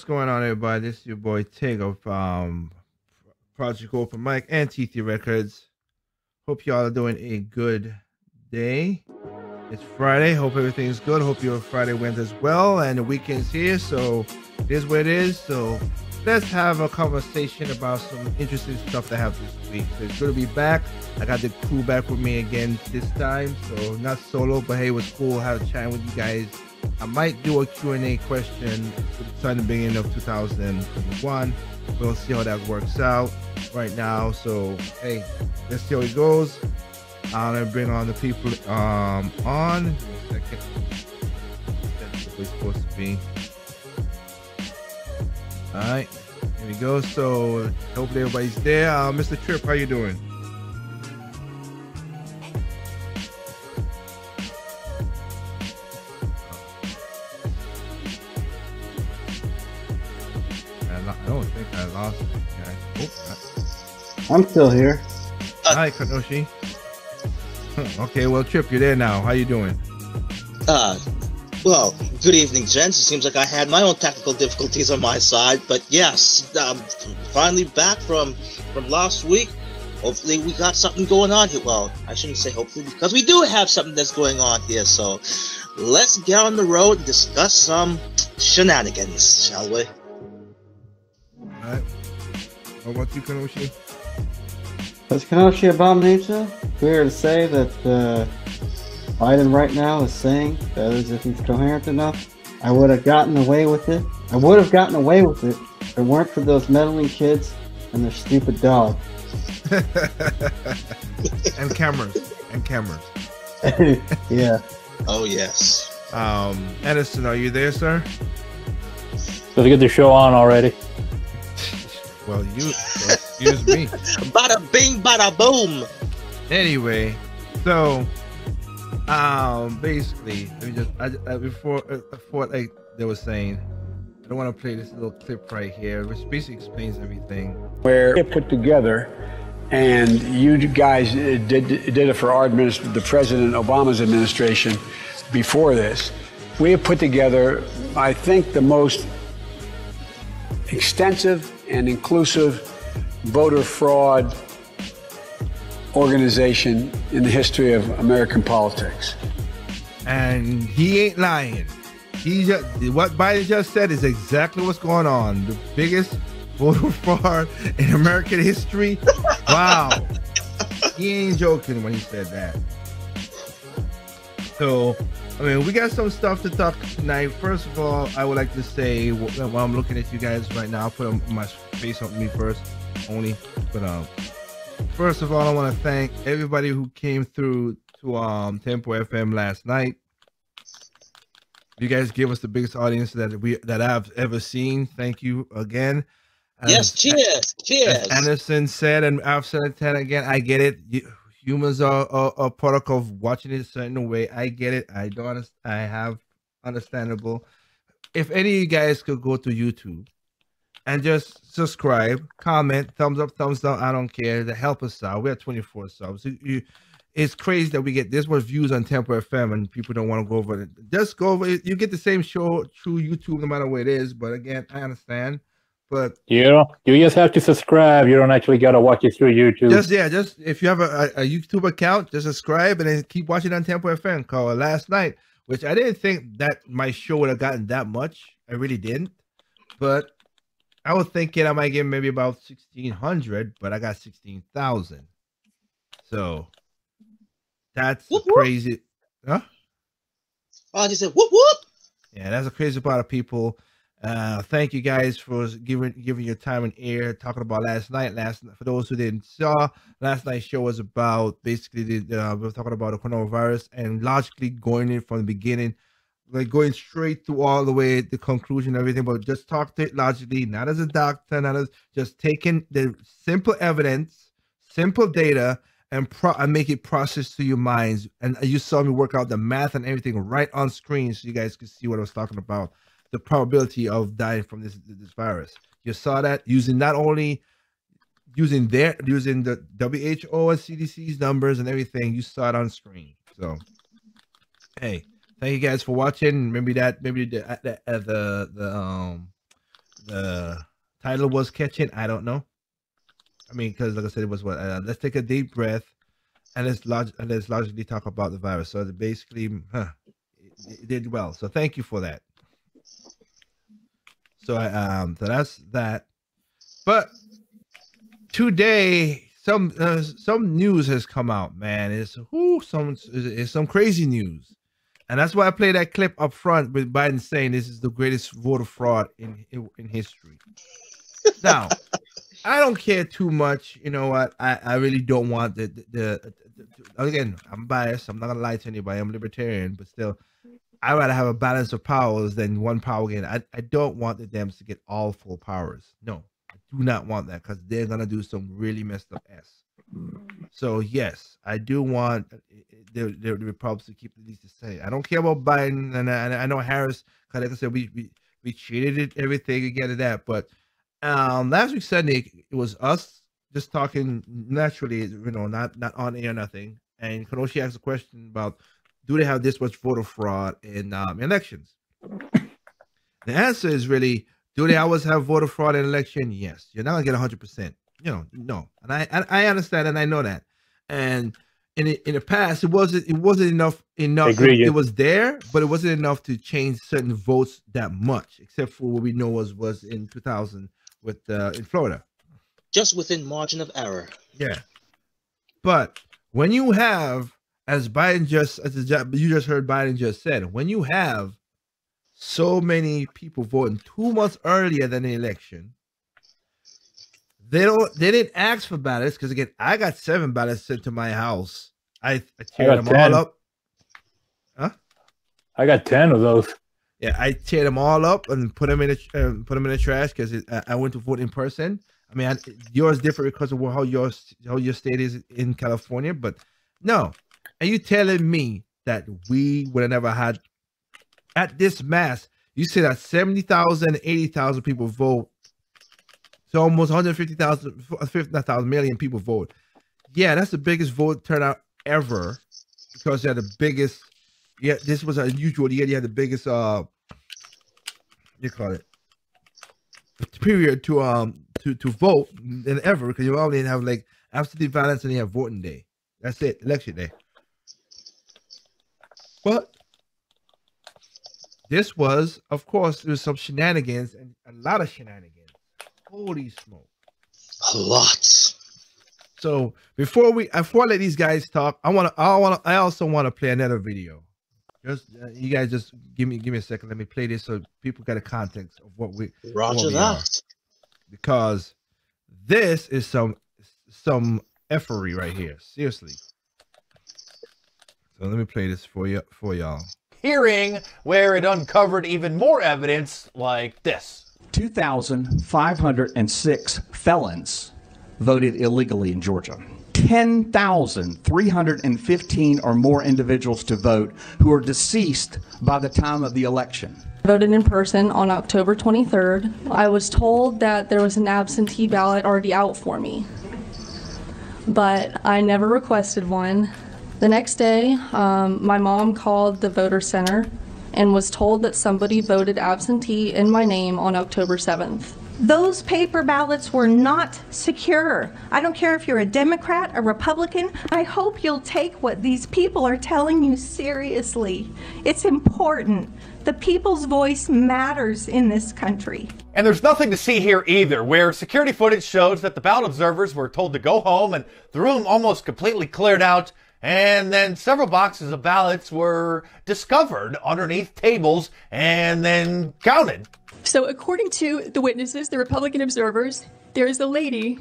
What's going on, everybody? This is your boy Tig of um, Project Open Mic and TT Records. Hope y'all are doing a good day. It's Friday. Hope everything's good. Hope your Friday went as well, and the weekend's here, so it is what it is. So let's have a conversation about some interesting stuff that happened this week. So it's good to be back. I got the crew back with me again this time, so not solo, but hey, it was cool having a chat with you guys I might do a Q&A question starting the beginning of 2021. We'll see how that works out right now. So, hey, let's see how it goes. I'm gonna bring on the people um on. Second. That's we're supposed to be. All right, here we go. So, hopefully everybody's there. Uh, Mr. Trip, how you doing? I'm still here. Uh, Hi, Kanoshi. okay, well, Trip, you're there now. How you doing? Uh, well, good evening, gents. It seems like I had my own technical difficulties on my side, but yes, I'm finally back from from last week. Hopefully, we got something going on here. Well, I shouldn't say hopefully because we do have something that's going on here. So, let's get on the road and discuss some shenanigans, shall we? All right. How about you, Kanoshi? Does Kanoshi Abomination clear to say that uh, Biden right now is saying that is if he's coherent enough, I would have gotten away with it. I would have gotten away with it if it weren't for those meddling kids and their stupid dog. and cameras. And cameras. yeah. Oh, yes. Um, Edison, are you there, sir? Let's get the show on already. well, you. Well, Excuse me. bada bing, bada boom. Anyway, so um, basically, let me just I, I, before uh, before like they were saying, I don't want to play this little clip right here, which basically explains everything. Where it put together, and you guys did did it for our administration, the President Obama's administration, before this. We have put together, I think, the most extensive and inclusive voter fraud organization in the history of American politics. And he ain't lying. He just what Biden just said is exactly what's going on. The biggest voter fraud in American history. Wow. he ain't joking when he said that. So, I mean, we got some stuff to talk tonight. First of all, I would like to say while I'm looking at you guys right now, I'll put my face on me first only. But um, first of all, I want to thank everybody who came through to um Tempo FM last night. You guys give us the biggest audience that we that I've ever seen. Thank you again. Yes, cheers, cheers. Anderson said, and I've said it ten again. I get it. You, humans are, are, are product of watching it a certain way. I get it. I don't. I have understandable. If any of you guys could go to YouTube and just subscribe, comment, thumbs up, thumbs down. I don't care. To help us out. We have 24 subs. You, you, it's crazy that we get this much views on Tempo FM and people don't want to go over it. Just go over it. You get the same show through YouTube no matter where it is. But again, I understand. But you know, you just have to subscribe. You don't actually gotta watch it through YouTube. Just yeah, just if you have a, a, YouTube account, just subscribe and then keep watching on Tempo FM. Call last night, which I didn't think that my show would have gotten that much. I really didn't. But I was thinking I might get maybe about sixteen hundred, but I got sixteen thousand. So that's whoop, crazy. Huh? Oh, I just said whoop whoop. Yeah, that's a crazy part of people. Uh, thank you guys for giving giving your time and air talking about last night. Last for those who didn't saw last night's show was about basically the, uh, we were talking about the coronavirus and logically going in from the beginning like going straight to all the way the conclusion, everything, but just talk to it logically, not as a doctor, not as just taking the simple evidence, simple data, and pro and make it process to your minds. And you saw me work out the math and everything right on screen, so you guys could see what I was talking about. The probability of dying from this this virus. You saw that using not only using their using the WHO and CDC's numbers and everything. You saw it on screen. So, hey, thank you guys for watching. Maybe that maybe the the, the, the um the title was catching. I don't know. I mean, because like I said, it was what? Uh, let's take a deep breath, and let's log- and let's logically talk about the virus. So basically, huh, it, it did well. So thank you for that. So I um, so that's that. But today, some uh, some news has come out. Man, it's who some it's some crazy news. And that's why I play that clip up front with Biden saying this is the greatest voter fraud in in history. now, I don't care too much. You know what? I, I really don't want the, the, the, the again. I'm biased. I'm not gonna lie to anybody. I'm libertarian, but still, I rather have a balance of powers than one power again. I, I don't want the Dems to get all full powers. No, I do not want that because they're gonna do some really messed up s. So yes, I do want the, the, the Republicans to keep least the same. I don't care about Biden, and I, and I know Harris. Like I said, we we we cheated it, everything again to that. But um, last week Sunday, it was us just talking naturally, you know, not not on air, nothing. And Kenoshi asked a question about do they have this much voter fraud in um, elections? the answer is really do they always have voter fraud in election? Yes. You're not gonna get 100. percent You know, no. And I I understand and I know that. And in the, in the past, it wasn't it wasn't enough enough. Agree, it, yeah. it was there, but it wasn't enough to change certain votes that much. Except for what we know was was in 2000 with uh, in Florida. Just within margin of error. Yeah. But when you have, as Biden just, as you just heard Biden just said, when you have so many people voting two months earlier than the election, they don't, they didn't ask for ballots because again, I got seven ballots sent to my house. I, I tear got them 10. all up. Huh? I got ten of those. Yeah, I tear them all up and put them in the uh, put them in the trash because I, I went to vote in person. I mean, I, yours different because of how yours how your state is in California, but no. Are you telling me that we would have never had at this mass? You say that 70,000, 80,000 people vote. So almost 150,000, 50,000 million people vote. Yeah, that's the biggest vote turnout ever because they're the biggest. Yeah, this was unusual. Yeah, they had the biggest. Uh, you call it period to um to to vote than ever because you only have like absentee ballots and you have voting day. That's it, election day. But this was, of course, there was some shenanigans and a lot of shenanigans. Holy smoke! A lot. So before we before I let these guys talk, I want to I want to I also want to play another video. Just uh, you guys just give me give me a second. Let me play this so people get a context of what we Roger we are. that. because this is some some effery right here. Seriously. So let me play this for you for y'all. hearing where it uncovered even more evidence like this. 2,506 felons voted illegally in Georgia. 10,315 or more individuals to vote who are deceased by the time of the election. I voted in person on October 23rd. I was told that there was an absentee ballot already out for me, but I never requested one. The next day, um, my mom called the voter center and was told that somebody voted absentee in my name on October 7th. Those paper ballots were not secure. I don't care if you're a Democrat, a Republican. I hope you'll take what these people are telling you seriously. It's important. The people's voice matters in this country. And there's nothing to see here either, where security footage shows that the ballot observers were told to go home and the room almost completely cleared out. And then several boxes of ballots were discovered underneath tables and then counted. So, according to the witnesses, the Republican observers, there is a lady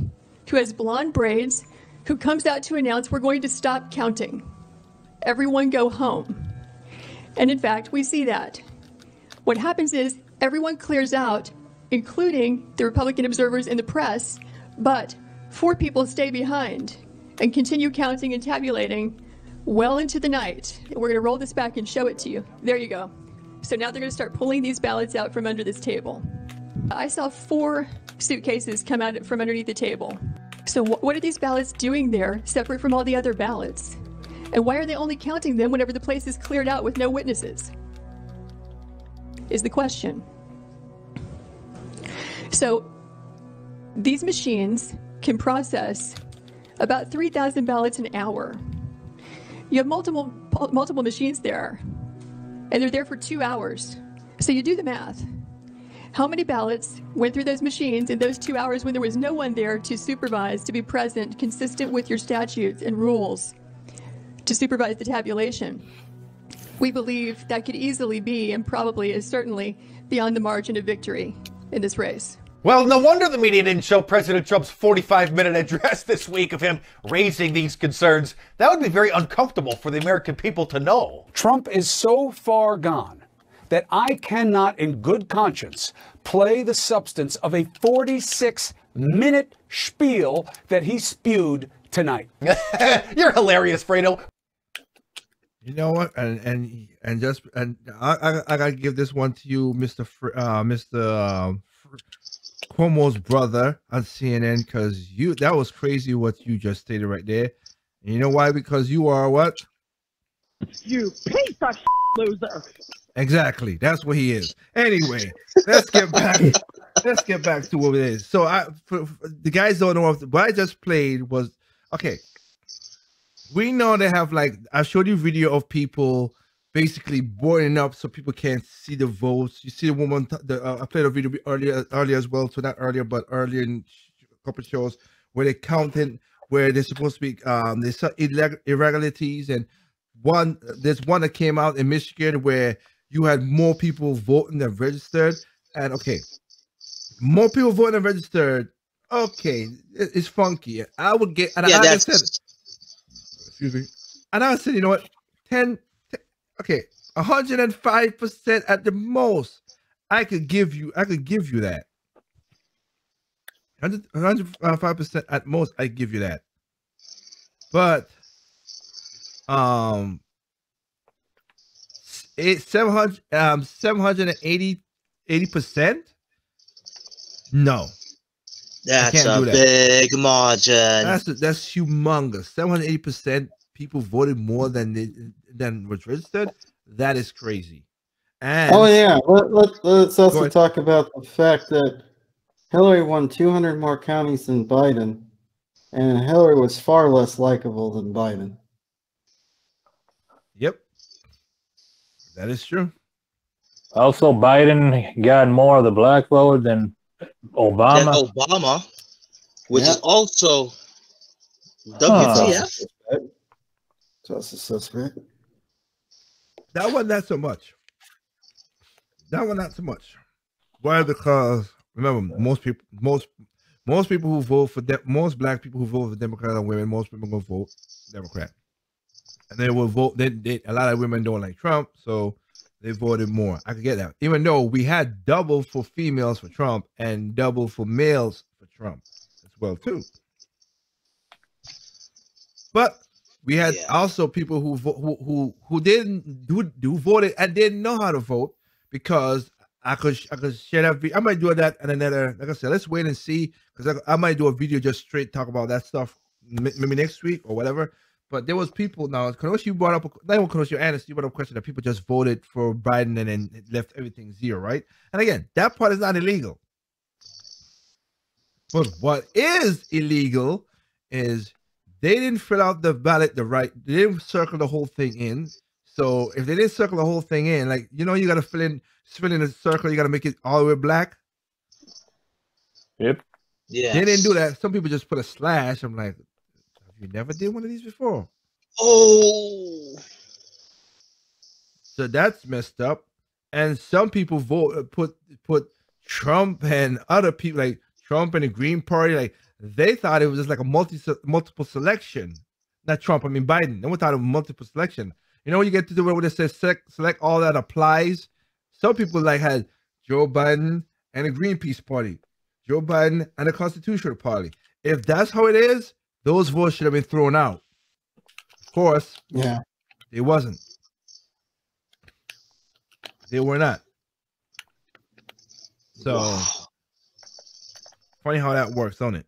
who has blonde braids who comes out to announce we're going to stop counting. Everyone go home. And in fact, we see that. What happens is everyone clears out, including the Republican observers and the press, but four people stay behind and continue counting and tabulating well into the night. We're going to roll this back and show it to you. There you go. So now they're going to start pulling these ballots out from under this table. I saw four suitcases come out from underneath the table. So wh- what are these ballots doing there, separate from all the other ballots? And why are they only counting them whenever the place is cleared out with no witnesses? Is the question. So these machines can process about 3,000 ballots an hour. You have multiple multiple machines there, and they're there for two hours. So you do the math. How many ballots went through those machines in those two hours when there was no one there to supervise, to be present, consistent with your statutes and rules, to supervise the tabulation? We believe that could easily be, and probably is certainly, beyond the margin of victory in this race. Well, no wonder the media didn't show President Trump's 45 minute address this week of him raising these concerns. That would be very uncomfortable for the American people to know. Trump is so far gone that I cannot, in good conscience, play the substance of a 46 minute spiel that he spewed tonight. You're hilarious, Fredo. You know what? And and and just and I I, I gotta give this one to you, Mister Fr- uh, Mister uh, Cuomo's brother on CNN, because you that was crazy what you just stated right there. And you know why? Because you are what? You piece of loser. Exactly. That's what he is. Anyway, let's get back. let's get back to what it is. So I, for, for- the guys don't know if what I just played was okay. We know they have like I showed you video of people basically boarding up so people can't see the votes. You see the woman. The uh, I played a video earlier earlier as well. So not earlier, but earlier in a couple shows where they counted where they're supposed to be um there's irregularities and one there's one that came out in Michigan where you had more people voting than registered. And okay, more people voting than registered. Okay, it's funky. I would get and Yeah, I, that's- said, excuse me. And I said, you know what? 10, 10 okay, 105% at the most. I could give you, I could give you that. 100 105% at most, I give you that. But um eight, 700 um 780 80%? No. That's a that. big margin. That's that's humongous. Seven hundred eighty percent people voted more than they, than was registered. That is crazy. And Oh yeah, let, let, let's also talk about the fact that Hillary won 200 more counties than Biden, and Hillary was far less likable than Biden. Yep, that is true. Also, Biden got more of the black vote than Obama. Then Obama, which Yeah. is also Huh. WTF. Just a suspect. That one not so much. That one not so much. Why? Because remember, most people, most most people who vote for de- most black people who vote for Democrat are women. Most people gonna vote Democrat, and they will vote. They, they a lot of women don't like Trump, so they voted more. I could get that, even though we had double for females for Trump and double for males for Trump as well too. But we had Yeah. also people who who who who didn't do who voted and didn't know how to vote because I could I could share that. vi- I might do that and another. Like I said, let's wait and see because I, I might do a video just straight talk about that stuff maybe next week or whatever. But there was people now. Kanoshi, you brought up not even Kanoshi, Anderson, you brought up a question that people just voted for Biden and then left everything zero, right? And again, that part is not illegal. But what is illegal is they didn't fill out the ballot the right. They didn't circle the whole thing in. So if they didn't circle the whole thing in, like you know, you got to fill in, fill in a circle. You got to make it all the way black. Yep. Yeah. They didn't do that. Some people just put a slash. I'm like, have you never did one of these before? Oh. So that's messed up. And some people vote uh, put put Trump and other people like Trump and the Green Party like they thought it was just like a multi multiple selection. Not Trump, I mean Biden. They thought it was multiple selection. You know when you get to the where it says select, select all that applies. Some people like had Joe Biden and the Greenpeace Party, Joe Biden and the Constitutional Party. If that's how it is, those votes should have been thrown out. Of course, Yeah. it wasn't. They were not. So funny how that works, don't it?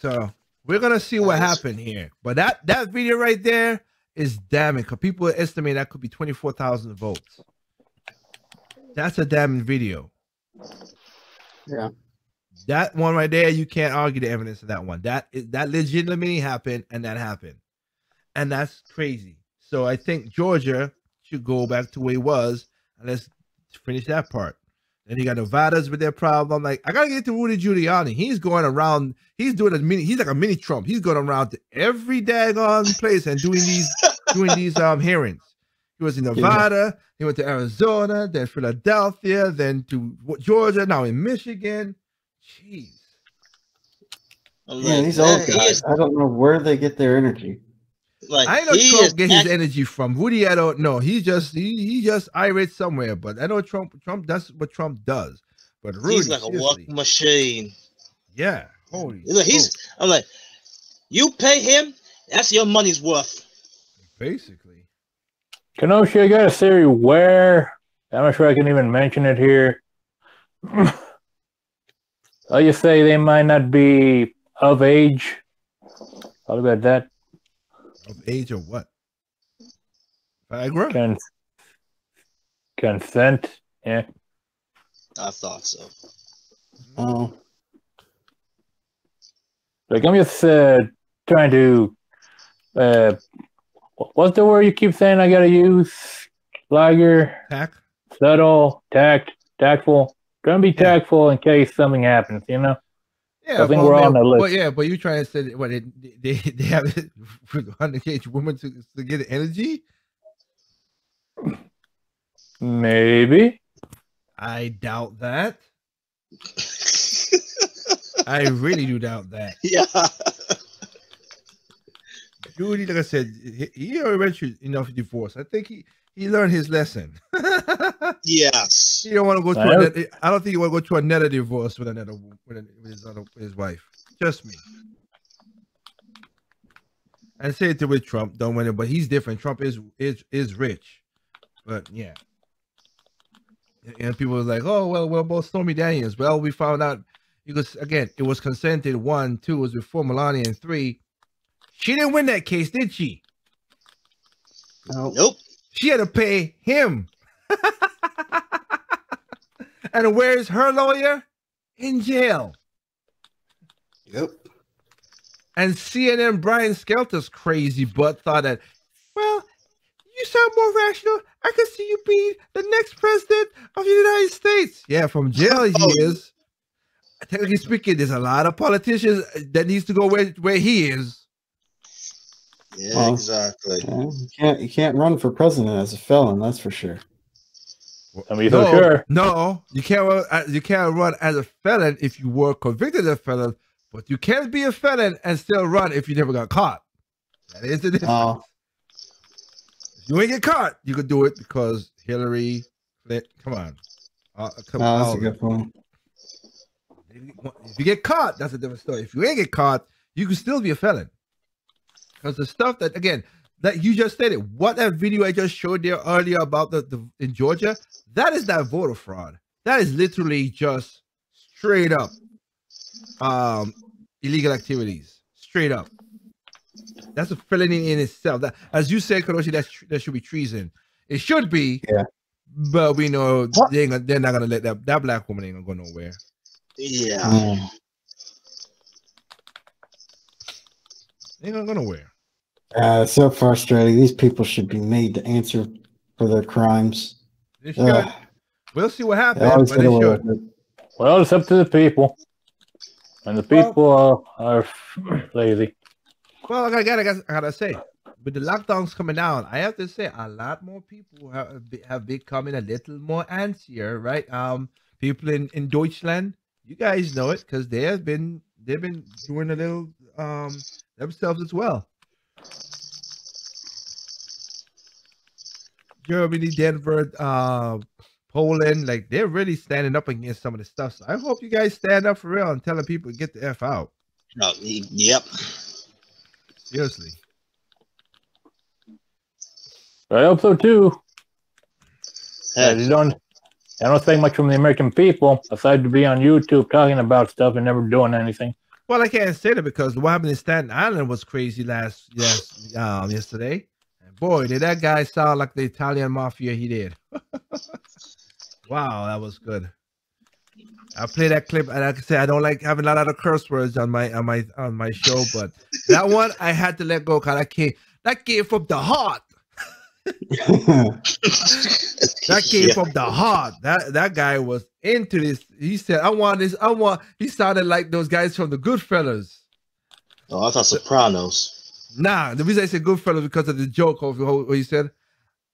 So we're gonna see what happened here. But that that video right there is damning because people estimate that could be twenty four thousand votes. That's a damning video. Yeah. That one right there, you can't argue the evidence of that one. That is that legitimately happened, and that happened, and that's crazy. So I think Georgia should go back to where it was, and let's finish that part. Then you got Nevada's with their problem. Like I gotta get to Rudy Giuliani. He's going around. He's doing a mini. He's like a mini Trump. He's going around to every daggone place and doing these doing these um hearings. He was in Nevada. He went to Arizona, then Philadelphia, then to Georgia. Now in Michigan. Jeez. I'm Yeah, these old guys. I don't know where they get their energy. Like, I know he Trump is get his energy from Woody. I don't know. He's just he, he just irate somewhere. But I know Trump. Trump that's what Trump does. But Rudy, he's like a seriously, walking machine. yeah. Holy, Look, he's. I'm like, you pay him. That's your money's worth. basically. Kenosha, I got a theory where. I'm not sure I can even mention it here. oh, you say they might not be of age. How about that? Of age or what? Viagra. Con- consent. Yeah. I thought so. Oh, Like I'm just uh, trying to. Uh, what's the word you keep saying I gotta use? Lager, Tack. subtle, tact, tactful. Trying to be tactful in case something happens. You know. Yeah, I think well, we're on man, the list. But yeah, but you trying to say that, what they they, they have it for the underage women to, to get energy? Maybe. I doubt that. I really do doubt that. Yeah. Judy, like I said, he, he already went through enough divorce. I think he, he learned his lesson. Yes. You don't want to go I through. hope- Another, I don't think he want to go through another divorce with another with, an- with his other with his wife. Just me. And say it to with Trump, don't win it, but he's different. Trump is is is rich, but yeah. And- And people were like, "Oh well, well, both Stormy Daniels." Well, we found out because again, it was consented. One, two was before Melania, and three, she didn't win that case, did she? no. Nope. She had to pay him. and where's her lawyer? In jail. Yep. And CNN Brian Stelter's crazy butt thought that, well, you sound more rational. I could see you being the next president of the United States. Yeah, from jail he Oh. is. Technically speaking, there's a lot of politicians that needs to go where, where he is. Yeah, Well, exactly. Yeah, you can't you can't run for president as a felon. That's for sure. I mean, no, sure. no, you can't run. uh, You can't run as a felon if you were convicted as a felon, but you can't be a felon and still run if you never got caught. That is the difference. Oh, If you ain't get caught, you could do it because Hillary, Clinton, come on, uh, come no, that's on. a good point. If you get caught, that's a different story. If you ain't get caught, you can still be a felon. Because the stuff that again that you just stated, what that video I just showed there earlier about the, the in Georgia, that is that voter fraud. That is literally just straight up um illegal activities. Straight up. That's a felony in itself. That as you said, Karoshi, that's tr- that should be treason. It should be, Yeah. but we know they ain't gonna, they're not gonna let that that black woman ain't gonna go nowhere. Yeah. Mm. They ain't gonna go nowhere. Uh, so frustrating. These people should be made to answer for their crimes. They should. Ugh. We'll see what happens, always but they away should. with it. Well, it's up to the people, and the people uh, are lazy. Well, I gotta, I gotta, I gotta say, with the lockdowns coming down, I have to say a lot more people have be- have becoming a little more antsier, right? Um, people in in Deutschland, you guys know it because they have been they've been doing a little um themselves as well. Germany, Denver, uh, Poland, like they're really standing up against some of the stuff. So I hope you guys stand up for real and telling people to get the f out. No, yep. Seriously. I hope so too. I Heck, don't. I don't expect much from the American people aside to be on YouTube talking about stuff and never doing anything. Well, I can't say that because what happened in Staten Island was crazy last yes um yesterday. And boy, did that guy sound like the Italian mafia he did. Wow, that was good. I play that clip, and like I say, I don't like having a lot of curse words on my on my on my show, but that one I had to let go because I came that came from the heart. that came Yeah. from the heart. That that guy was into this. He said, "I want this. I want." He sounded like those guys from the Goodfellas. Oh, I thought Sopranos. Nah, the reason I said Goodfellas because of the joke of what he said.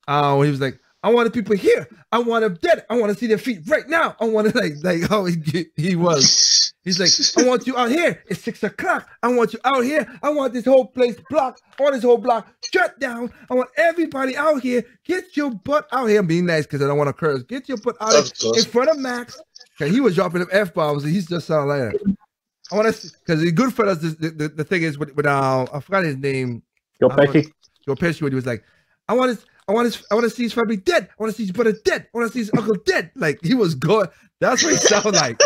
Uh, when he was like, "I want the people here. I want them dead. I want to see their feet right now. I want to like like how he he was. He's like, I want you out here. It's six o'clock. I want you out here. I want this whole place blocked. I want this whole block shut down. I want everybody out here. Get your butt out here. I'm being nice because I don't want to curse. Get your butt out Of here in front of Max. Cause he was dropping them f bombs he's just sounding like that. I want to because the Goodfellas. The, the, the thing is with, with uh, I forgot his name. Joe I want- Pesci. Joe Pesci when he was like, I want his, I want his, I want to see his family dead. I want to see his brother dead. I want to see his uncle dead. Like he was going. That's what he sounded like.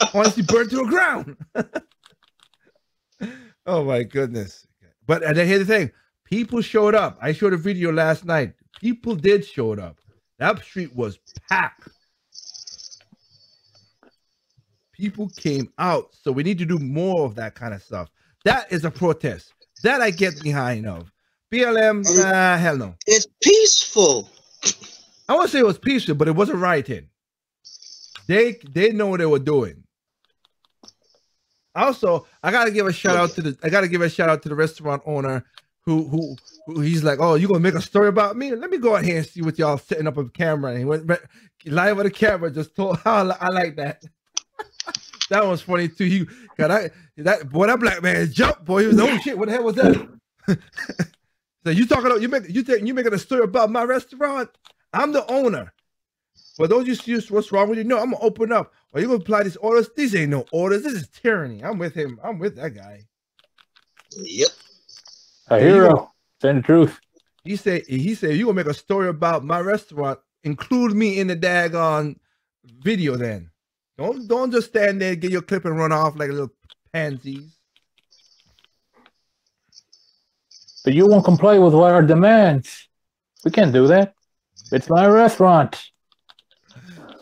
I want to see burned to the ground. oh my goodness! But and then here's the thing: people showed up. I showed a video last night. People did show up. That street was packed. People came out, so we need to do more of that kind of stuff. That is a protest. That I get behind of. BLM, nah, uh, hell no. It's peaceful. I won't say it was peaceful, but it wasn't rioting. They they know what they were doing. Also, I gotta give a shout out to the I gotta give a shout out to the restaurant owner who who, who he's like, oh, you gonna make a story about me? Let me go out here and see what y'all setting up a camera. And he went live with a camera, just told how I like that. that was funny too. He got I that boy, that black man jumped, boy. He was oh shit, what the hell was that? so you talking about you make you think you making a story about my restaurant? I'm the owner. For those you see what's wrong with you, no, I'm gonna open up. Are you gonna apply these orders? These ain't no orders. This is tyranny. I'm with him. I'm with that guy. Yep. A Yeah, hero. go- Saying the truth. He said he said you gonna make a story about my restaurant. Include me in the daggone video. Then don't don't just stand there, get your clip and run off like a little pansies. But you won't comply with what our demands. We can't do that. It's my restaurant.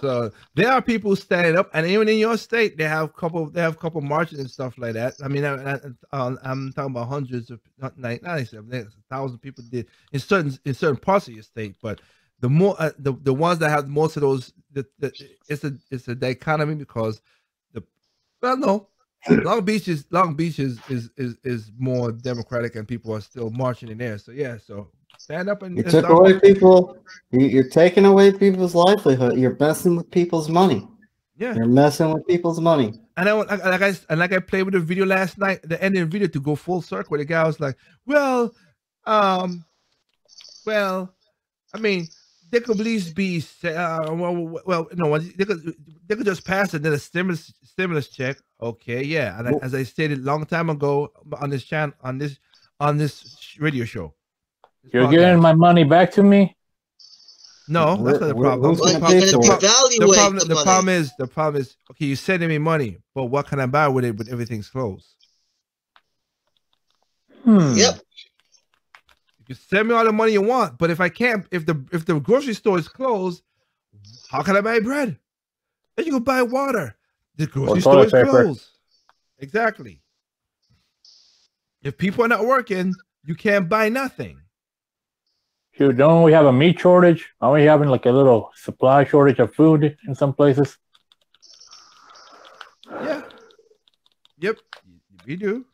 So there are people standing up, and even in your state, they have couple they have couple marches and stuff like that. I mean, I, I, um, I'm talking about hundreds of not not not a thousand people did in certain in certain parts of your state, but the more uh, the the ones that have most of those, the, the, it's a it's a dichotomy because the well no. Long Beach is Long Beach is, is is is more democratic and people are still marching in there. So yeah, so stand up and, You took away people. you- You're taking away people's livelihood. You're messing with people's money. Yeah. You're messing with people's money. And I like, like I and like I played with the video last night, the ending video to go full circle. The guy was like, "Well, um, well, I mean, they could at least be, uh, well, well, no, they could they could just pass it then a stimulus stimulus check. Okay, yeah. And Well- as I stated long time ago on this channel, on this on this radio show, this You're podcast. giving my money back to me? No, that's not the Wh- wh- problem. who's The gonna problem- pay the for it? the problem, the the problem is, the problem is, okay, you're sending me money, but what can I buy with it when everything's closed? Hmm. Yep. You send me all the money you want, but if I can't, if the if the grocery store is closed, how can I buy bread? Then you can buy water. The grocery store is paper. closed. Exactly. If people are not working, you can't buy nothing. Shoot, don't we have a meat shortage? Are we having like a little supply shortage of food in some places? Yeah. Yep. We do.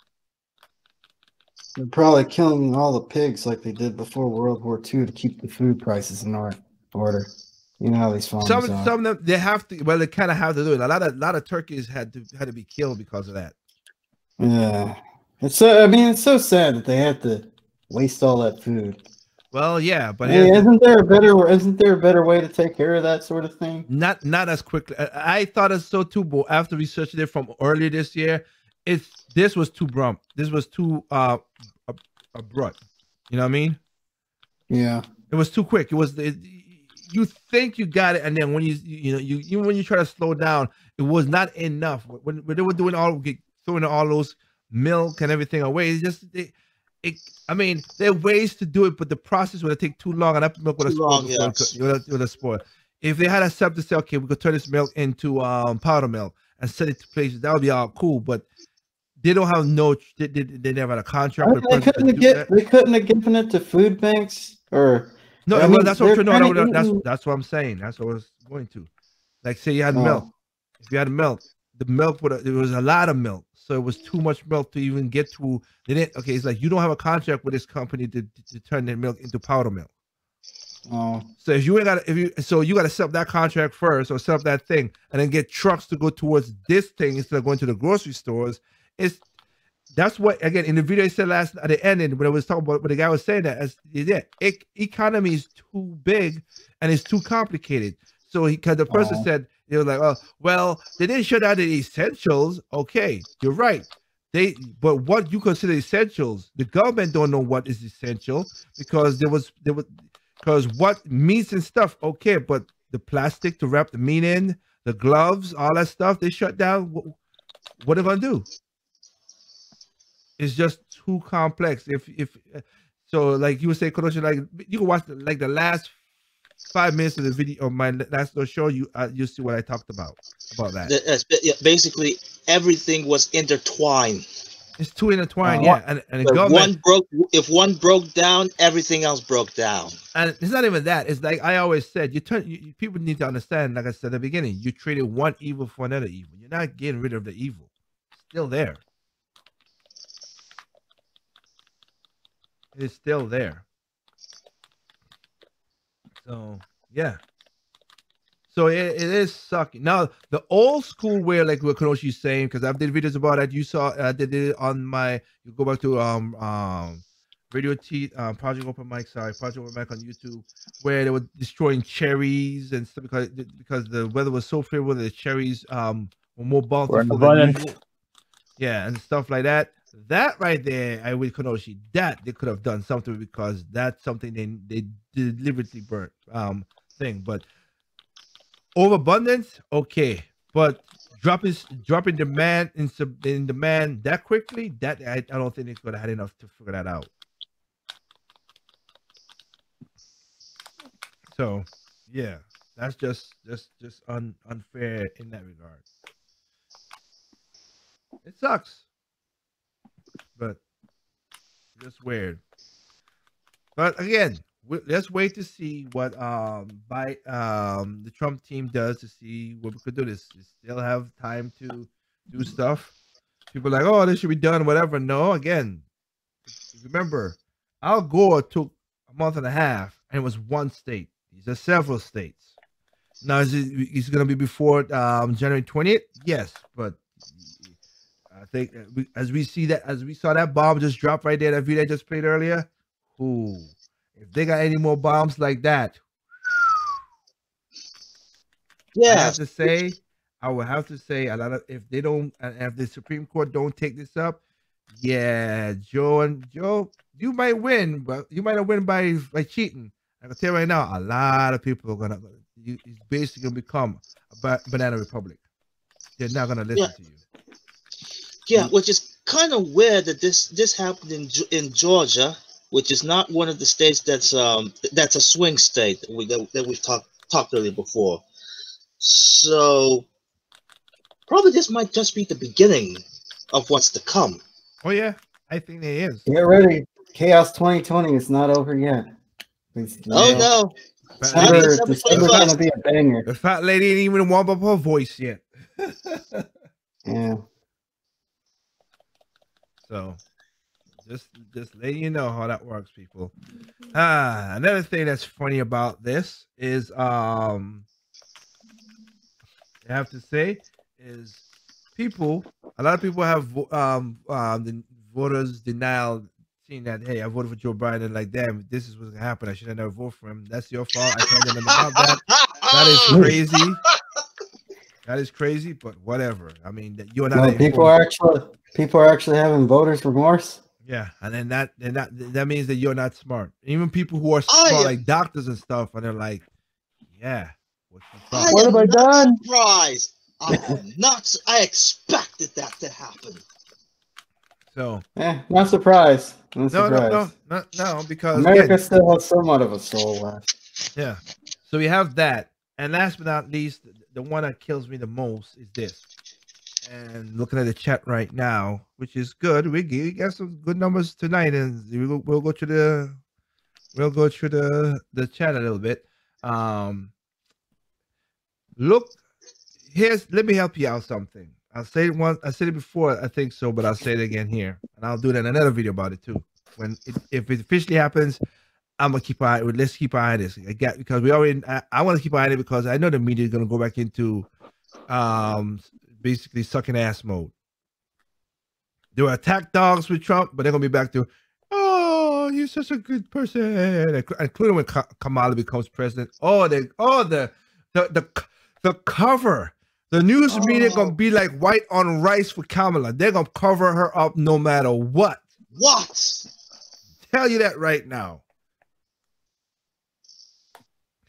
They're probably killing all the pigs like they did before World War II to keep the food prices in order. You know how these farms Some are. some of them they have to. Well, they kind of have to do it. A lot of a lot of turkeys had to had to be killed because of that. Yeah, it's so. I mean, it's so sad that they have to waste all that food. Well, yeah, but Hey, isn't there a better? Isn't there a better way to take care of that sort of thing? not not as quickly. I, I thought it's so too, but after researching it from earlier this year, it's this was too brum. This was too uh ab- abrupt. You know what I mean? Yeah. It was too quick. It was it, you think you got it, and then when you you know you even when you try to slow down, it was not enough. When, when they were doing all throwing all those milk and everything away, it's just it, it. I mean, there are ways to do it, but the process would take too long, and that milk would have Too long, spoiled. it yes. would have- it would have spoiled. if they had accepted to say, okay, we could turn this milk into um powder milk and send it to places, that would be all cool. But they don't have no, they, they, they never had a contract. They couldn't get. They couldn't have given it to food banks or. No, I well, mean, that's what I'm they're trying to. No, no, that's that's what I'm saying. That's what I was going to. Like, say you had Oh. milk. If you had milk, the milk would there was a lot of milk, so it was too much milk to even get to. They didn't. Okay, it's like you don't have a contract with this company to, to turn their milk into powder milk. Oh, So if you ain't got if you so you got to set up that contract first or set up that thing and then get trucks to go towards this thing instead of going to the grocery stores. It's that's what again in the video I said last at the end and when I was talking about when the guy was saying that as yeah, it, economy is too big and it's too complicated. So he because the person said they were like, oh well, they didn't shut down the essentials. Okay, you're right. They but what you consider essentials, the government don't know what is essential because there was there was because what meats and stuff, okay, but the plastic to wrap the meat in, the gloves, all that stuff, they shut down. What, what are they gonna do? It's just too complex. If if so, like you would say, Kodoshi, like you can watch the, like the last five minutes of the video of my last little show. You uh, you see what I talked about about that. Uh, basically, everything was intertwined. It's too intertwined, Uh, yeah. And, and one broke, if one broke down, everything else broke down. And it's not even that. It's like I always said, you turn you, you- people need to understand, like I said at the beginning, you traded one evil for another evil. You're not getting rid of the evil. It's still there. It's still there. So yeah. So it, it is sucking. Now the old school way, like what Konoshi's saying, because I've did videos about it. You saw I did it on my you go back to um um Radio T um, Project Open Mic, sorry, Project Open Mic on YouTube, where they were destroying cherries and stuff because because the weather was so favorable that the cherries um were more bountiful Were Yeah, and stuff like that. That right there, I would Konoshi, that they could have done something because that's something they they deliberately burnt um thing. But overabundance, okay, but dropping dropping demand in in demand that quickly, that I, I don't think they could have had enough to figure that out. So, yeah, that's just just just un, unfair in that regard. It sucks, but just weird. But again, let's wait to see what um by um the Trump team does to see what we could do. This still have time to do stuff. People like, oh, this should be done, whatever. No, again, remember, Al Gore took a month and a half, and it was one state. These are several states. Now, is it is going to be before um, January twentieth? Yes, but I think uh, we, as we see that, as we saw that bomb just drop right there, that video I just played earlier. Ooh, if they got any more bombs like that, yeah, I have to say, I will have to say a lot of if they don't, if the Supreme Court don't take this up, yeah, Joe and Joe, you might win, but you might not win by by cheating. I can tell you right now, a lot of people are gonna, you, it's basically gonna become a banana republic. They're not gonna listen Yeah. to you. Yeah, which is kind of weird that this this happened in in Georgia, which is not one of the states that's um that's a swing state that we that, that we've talked talked earlier before. So probably this might just be the beginning of what's to come. Oh yeah, I think there is. get ready. Chaos 2020 is not over yet. It's, Oh yeah. no, December, December December's gonna be a banger. The fat lady ain't even warm up her voice yet. Yeah. So just just letting you know how that works, people. Ah, another thing that's funny about this is um I have to say is people a lot of people have um um the voters denial seeing that hey I voted for Joe Biden like damn this is what's gonna happen. I should have never voted for him. That's your fault. I can't do nothing about that. That is crazy. That is crazy but whatever. I mean that you're not No, people are actually people are actually having voters remorse. Yeah, and then that and that that means that you're not smart. Even people who are smart, am- like doctors and stuff, and they're like, "Yeah, what you I? What have I done? Surprised. I am not. I expected that to happen. So Eh, not surprised. Not no, no, no, no, no, because America again, still has somewhat of a soul left. yeah. So we have that, And last but not least, the one that kills me the most is this. And looking at the chat right now, which is good. We, we got some good numbers tonight, and we'll, we'll go to the we'll go through the the chat a little bit. Um, look, here's let me help you out something. I'll say it once. I said it before, I think so, but I'll say it again here, and I'll do that in another video about it too. When it, if it officially happens, I'm gonna keep eye. Let's keep eye on this. I get because we already. I, I want to keep eye on it because I know the media is gonna go back into, um, basically sucking ass mode. They were attack dogs with Trump, but they're gonna be back to, oh, you're such a good person, including when Kamala becomes president. Oh, they, oh, the, the, the, the cover. The news oh. media gonna be oh. like white on rice for Kamala. They're gonna cover her up no matter what. What? Tell you that right now.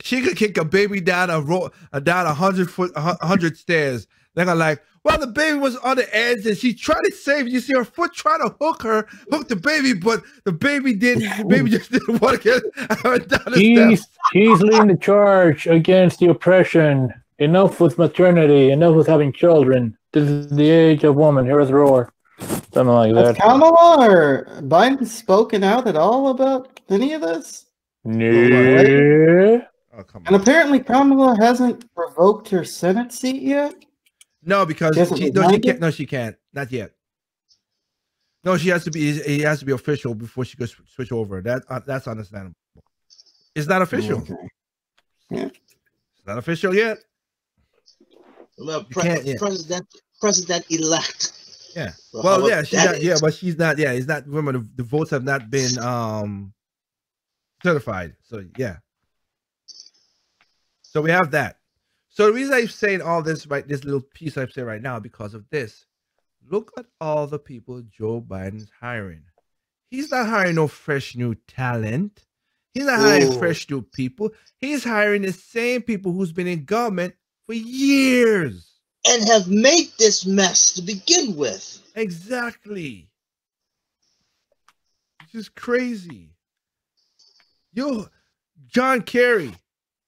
She could kick a baby down a road, down a hundred foot, a hundred stairs. They're gonna like, well, the baby was on the edge and she tried to save. You see her foot trying to hook her, hook the baby, but the baby didn't. baby just didn't want to get down the he's. He's leading the charge against the oppression. Enough with maternity. Enough with having children. This is the age of woman. Here is roar. Something like that. Has that. Kamala or Biden spoken out at all about any of this? No. Oh, come on. And apparently Kamala hasn't revoked her Senate seat yet. No, because she, no, she can't. No, she can't. Not yet. No, she has to be. It has to be official before she goes switch over. That uh, that's understandable. It's not official. Okay. Yeah. It's not official yet. Well, pre- president president elect. Yeah. Well, yeah, she's not. Is. Yeah, but she's not. Yeah, it's not. Remember, the, the votes have not been um certified. So yeah. So we have that. So the reason I'm saying all this right, this little piece I'm saying right now, because of this. Look at all the people Joe Biden's hiring. He's not hiring no fresh new talent. He's not hiring Ooh. fresh new people. He's hiring the same people who's been in government for years. And have made this mess to begin with. Exactly. It's just crazy. You John Kerry,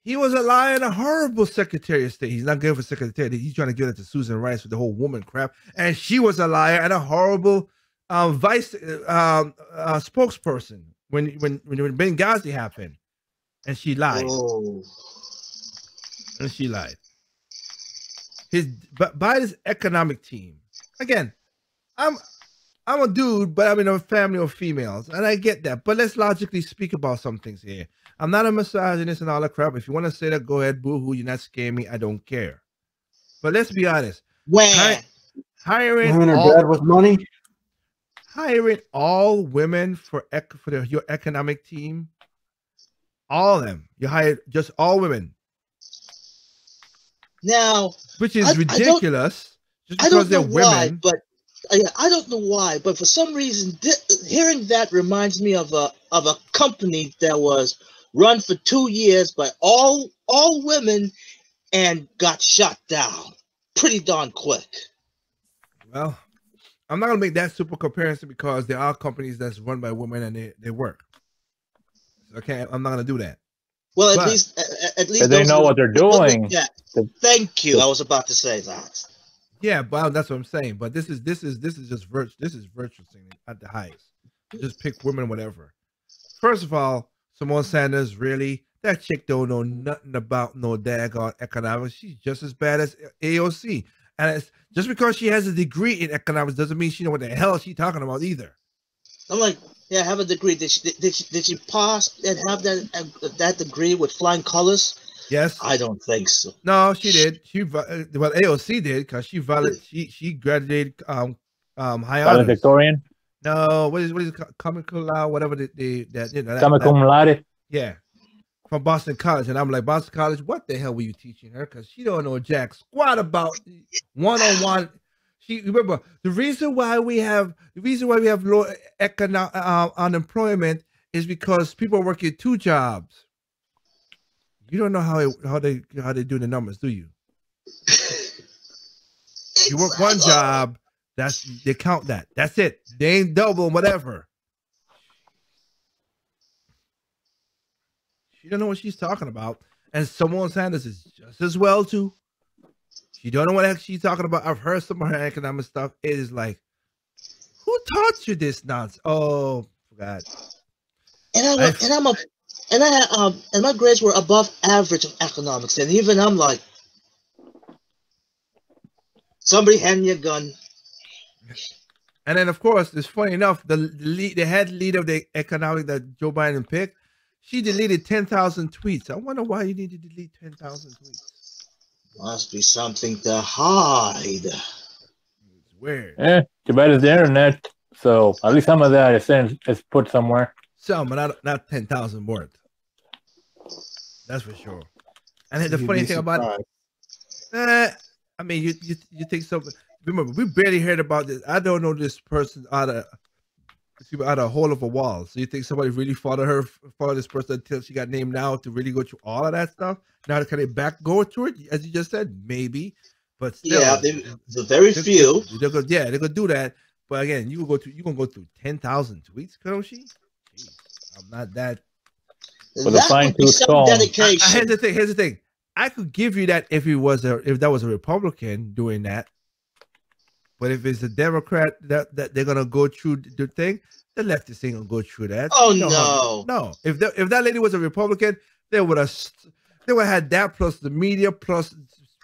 he was a liar and a horrible Secretary of State. He's not good for Secretary. He's trying to give it to Susan Rice with the whole woman crap. And she was a liar and a horrible um, vice um, uh, spokesperson when when when Benghazi happened, and she lied. Oh. And she lied. His but Biden's economic team. Again, I'm I'm a dude, but I'm in a family of females, and I get that. But let's logically speak about some things here. I'm not a misogynist and all that crap. If you want to say that, go ahead, boo hoo. You're not scaring me. I don't care. But let's be honest. When Hi- hiring women are bad with money, hiring all women for ec- for the, your economic team, all of them. You hired just all women. Now, which is I, ridiculous. I just because they're why, women. But uh, I, I don't know why, but for some reason, hearing that reminds me of a of a company that was run for two years by all all women and got shut down pretty darn quick. Well, I'm not gonna make that super comparison because there are companies that's run by women and they, they work. Okay, I'm not gonna do that. Well, at but, least at least they know what they're doing. Yeah. Thank you. I was about to say that. Yeah, but that's what I'm saying. But this is this is this is just virtue. This is virtual thing at the highest. Just pick women, whatever. First of all, Symone Sanders, really? That chick don't know nothing about no daggone economics. She's just as bad as AOC. And it's just because she has a degree in economics doesn't mean she know what the hell she's talking about either. I'm like, yeah, I have a degree. Did she did she, did she pass and have that uh, that degree with flying colors? Yes. I don't think so. No, she did. She uh, well AOC did because she valid she she graduated um um high honors. Victorian. No, what is what is comical law? Whatever the, the that you know. That, cum laude. Yeah, from Boston College, and I'm like Boston College. What the hell were you teaching her? Because she don't know jack squat about one on one. She remember the reason why we have the reason why we have low economic uh, unemployment is because people are working two jobs. You don't know how it, how they how they do the numbers, do you? You work one job that's they count that. That's it. They ain't double whatever. She don't know what she's talking about. And Symone Sanders is just as well too. She don't know what she's talking about. I've heard some of her economic stuff. It is like, who taught you this nonsense? Oh God. And I, and I'm a and I um and my grades were above average of economics, and even I'm like, somebody hand me a gun. And then, of course, it's funny enough, the lead, the head lead of the economic that Joe Biden picked, she deleted 10,000 tweets. I wonder why you need to delete 10,000 tweets. Must be something to hide. It's weird. Eh, too bad it's the internet. So at least some of that is, in, is put somewhere. Some, but not, not 10,000 words. That's for sure. And then the You'd funny be thing about it, Eh, I mean, you you you think something? Remember, we barely heard about this. I don't know this person out of excuse me, out of a hole of a wall. So you think somebody really followed her, followed this person until she got named now to really go through all of that stuff? Now to kind of back go through it as you just said? Maybe, but still, Yeah, they, the very they're- few. They're gonna, yeah, they're gonna do that. But again, you will go through. You gonna go through ten thousand tweets, Karoshi? Jeez, I'm not that. With a That fine tooth some comb. I- I- here's the thing. Here's the thing. I could give you that if it was a if that was a Republican doing that. But if it's a Democrat that, that they're gonna go through the thing, the leftists ain't gonna go through that. Oh, how- no. no! If that if that lady was a Republican, they would have they would have had that plus the media plus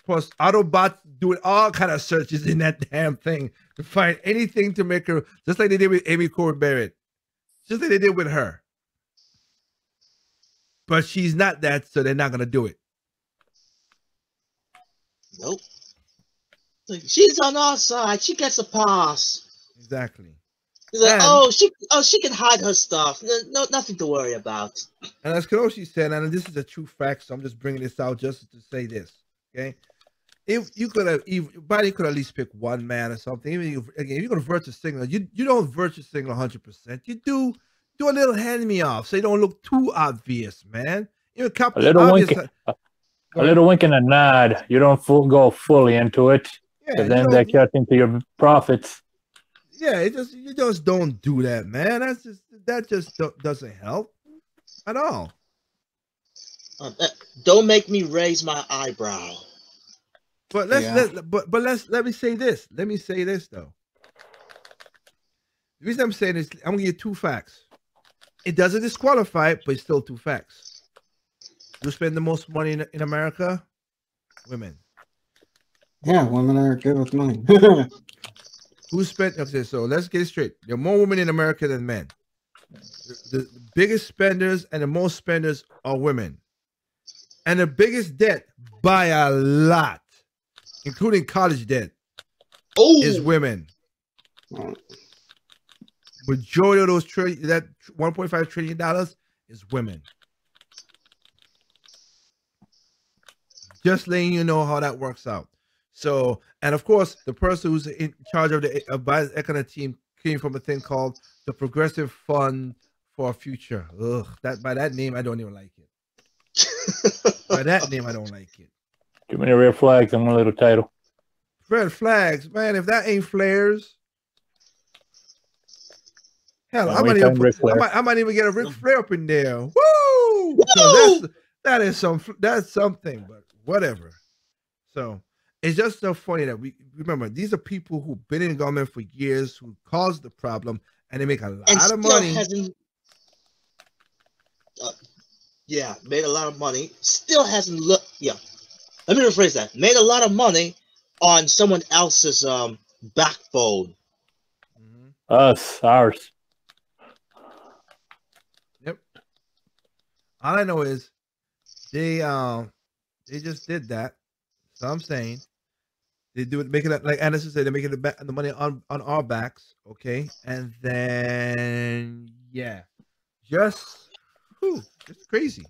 plus Autobots doing all kind of searches in that damn thing to find anything to make her just like they did with Amy Corbett Barrett, just like they did with her. But she's not that, so they're not gonna do it. Nope. Like, She's on our side. She gets a pass. Exactly. He's like, And- oh, she, oh, she can hide her stuff. No, no, nothing to worry about. And as Karoshi said, and this is a true fact, so I'm just bringing this out just to say this. Okay, if you could have, if Biden could at least pick one man or something. Even if, again, if you're gonna virtue signal, you you don't virtue signal 100. percent You do do a little hand me off, so you don't look too obvious, man. You're a A couple little obvious. wink, a, a little wink and a nod. You don't full, go fully into it, Yeah, because you then don't- that cuts into your profits. yeah, it just you just don't do that, man. That's just that just doesn't help at all. Uh, uh, don't make me raise my eyebrow. But let's Yeah. let but but let's let me say this. Let me say this though. The reason I'm saying this, I'm gonna give you two facts. It doesn't disqualify it, but it's still two facts. Who spend the most money in, in America? Women. Yeah, women are good with money. Who spent okay, so let's get it straight. There are more women in America than men. The, the biggest spenders and the most spenders are women. And the biggest debt by a lot, including college debt, Oh, is women. Majority of those trillion that 1.5 trillion dollars is women. Just letting you know how that works out. So, and of course, the person who's in charge of the of Biden's economic team came from a thing called the Progressive Fund for a Future. Ugh, that by that name, I don't even like it. by that name, I don't like it. Too many red flags in one little title. Red flags, man. If that ain't flares, hell, I we might, time even put, I, might, I might even get a Ric Flair up in there. Woo! So that's that is some that's something, but whatever. So it's just so funny that we remember these are people who've been in government for years who caused the problem and they make a lot and of still money. hasn't. Uh, yeah, made a lot of money. Still hasn't looked. Yeah, let me rephrase that. Made a lot of money on someone else's um backbone. Us, ours. Yep. All I know is they um they just did that. So I'm saying they do it, making it like Anderson said, they're making the ba- the money on on our backs, okay? And then yeah, just whew, it's crazy.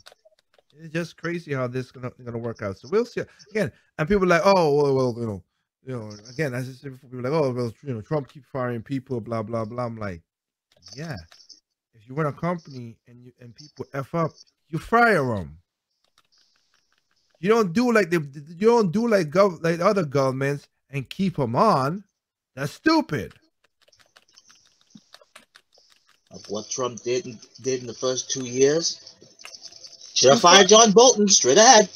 It's just crazy how this is gonna gonna work out. So we'll see again. And people like, oh well, well you know, you know, again, as I said before, people like, oh well, you know, Trump keep firing people, blah blah blah. I'm like, yeah, if you run a company and you and people f up, you fire them. You don't do like the you don't do like gov like other governments and keep them on. That's stupid. Of what Trump did in- did in the first two years. Should have fired John Bolton straight ahead.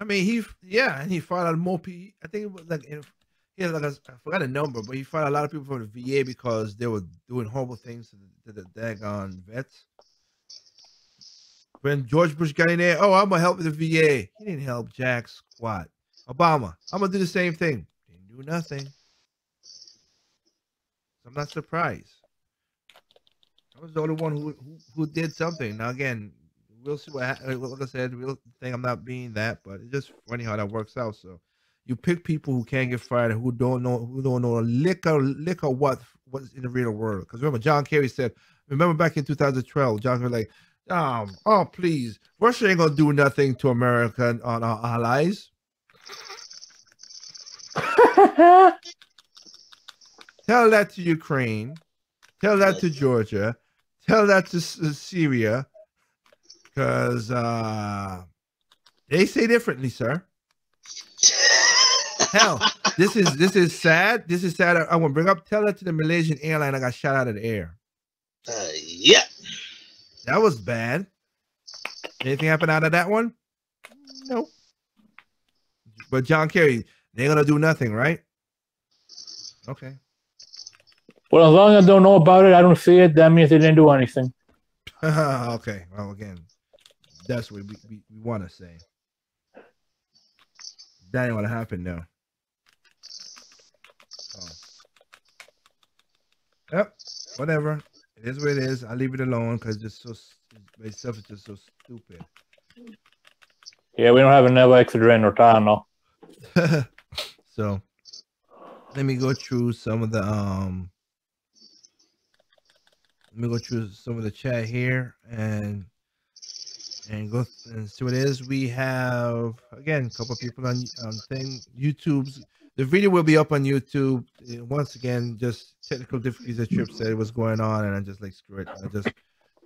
I mean, he yeah, and he fired out more people. I think it was like in- he had like a, I forgot the number, but he fired a lot of people from the VA because they were doing horrible things to the, to the daggone vets. When George Bush got in there, oh, I'm gonna help the VA. He didn't help Jack squat. Obama, I'm gonna do the same thing. Didn't do nothing. I'm not surprised. I was the only one who who, who did something. Now again, we'll see what. Like I said, we'll think I'm not being that, but it's just funny how that works out. So you pick people who can't get fired, who don't know, who don't know a lick lick what what's in the real world. Because remember, John Kerry said, remember back in 2012, John was like, um, oh please, Russia ain't gonna do nothing to America and on our allies. Tell that to Ukraine. Tell that to Georgia. Tell that to S- uh, Syria. Because uh, they say differently, sir. Hell, this is this is sad. This is sad. I, I want to bring up. Tell that to the Malaysian airline I got shot out of the air. Uh, yeah. That was bad. Anything happen out of that one? No. But John Kerry, they're gonna do nothing, right? Okay. Well, as long as I don't know about it, I don't see it. That means they didn't do anything. okay. Well, again, that's what we, we, we want to say. That ain't gonna happen though. Oh. Yep. Whatever. It is what it is. I leave it alone because it's just so s- itself is just so stupid. Yeah, we don't have enough extra Renotano. so let me go through some of the um let me go through some of the chat here and and go and see what it is. We have again a couple of people on on thing YouTube's the video will be up on YouTube. Once again, just technical difficulties that Trip said was going on, and I just like screw it. I just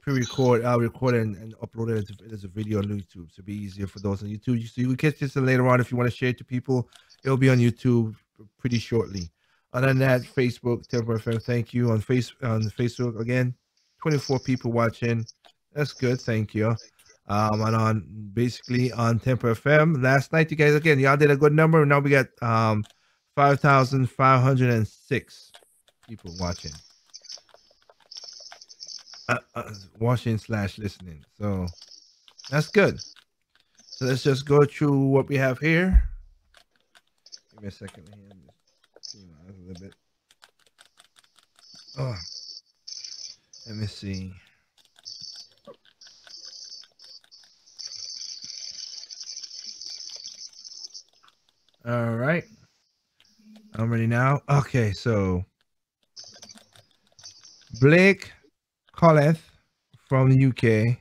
pre-record. I'll record it and, and upload it as a, as a video on YouTube, so it'll be easier for those on YouTube. So you can catch this later on if you want to share it to people. It'll be on YouTube pretty shortly. Other than that, Facebook, Temper FM, thank you on face on Facebook again. 24 people watching. That's good, thank you. Um, and on basically on Temper FM last night, you guys again, y'all did a good number. Now we got um 5,506 people watching, uh, uh, watching slash listening. So that's good. So let's just go through what we have here. Give me a second here. See my a little bit. Oh, let me see. All right. I'm ready now. Okay, so Blake Colleth from the UK.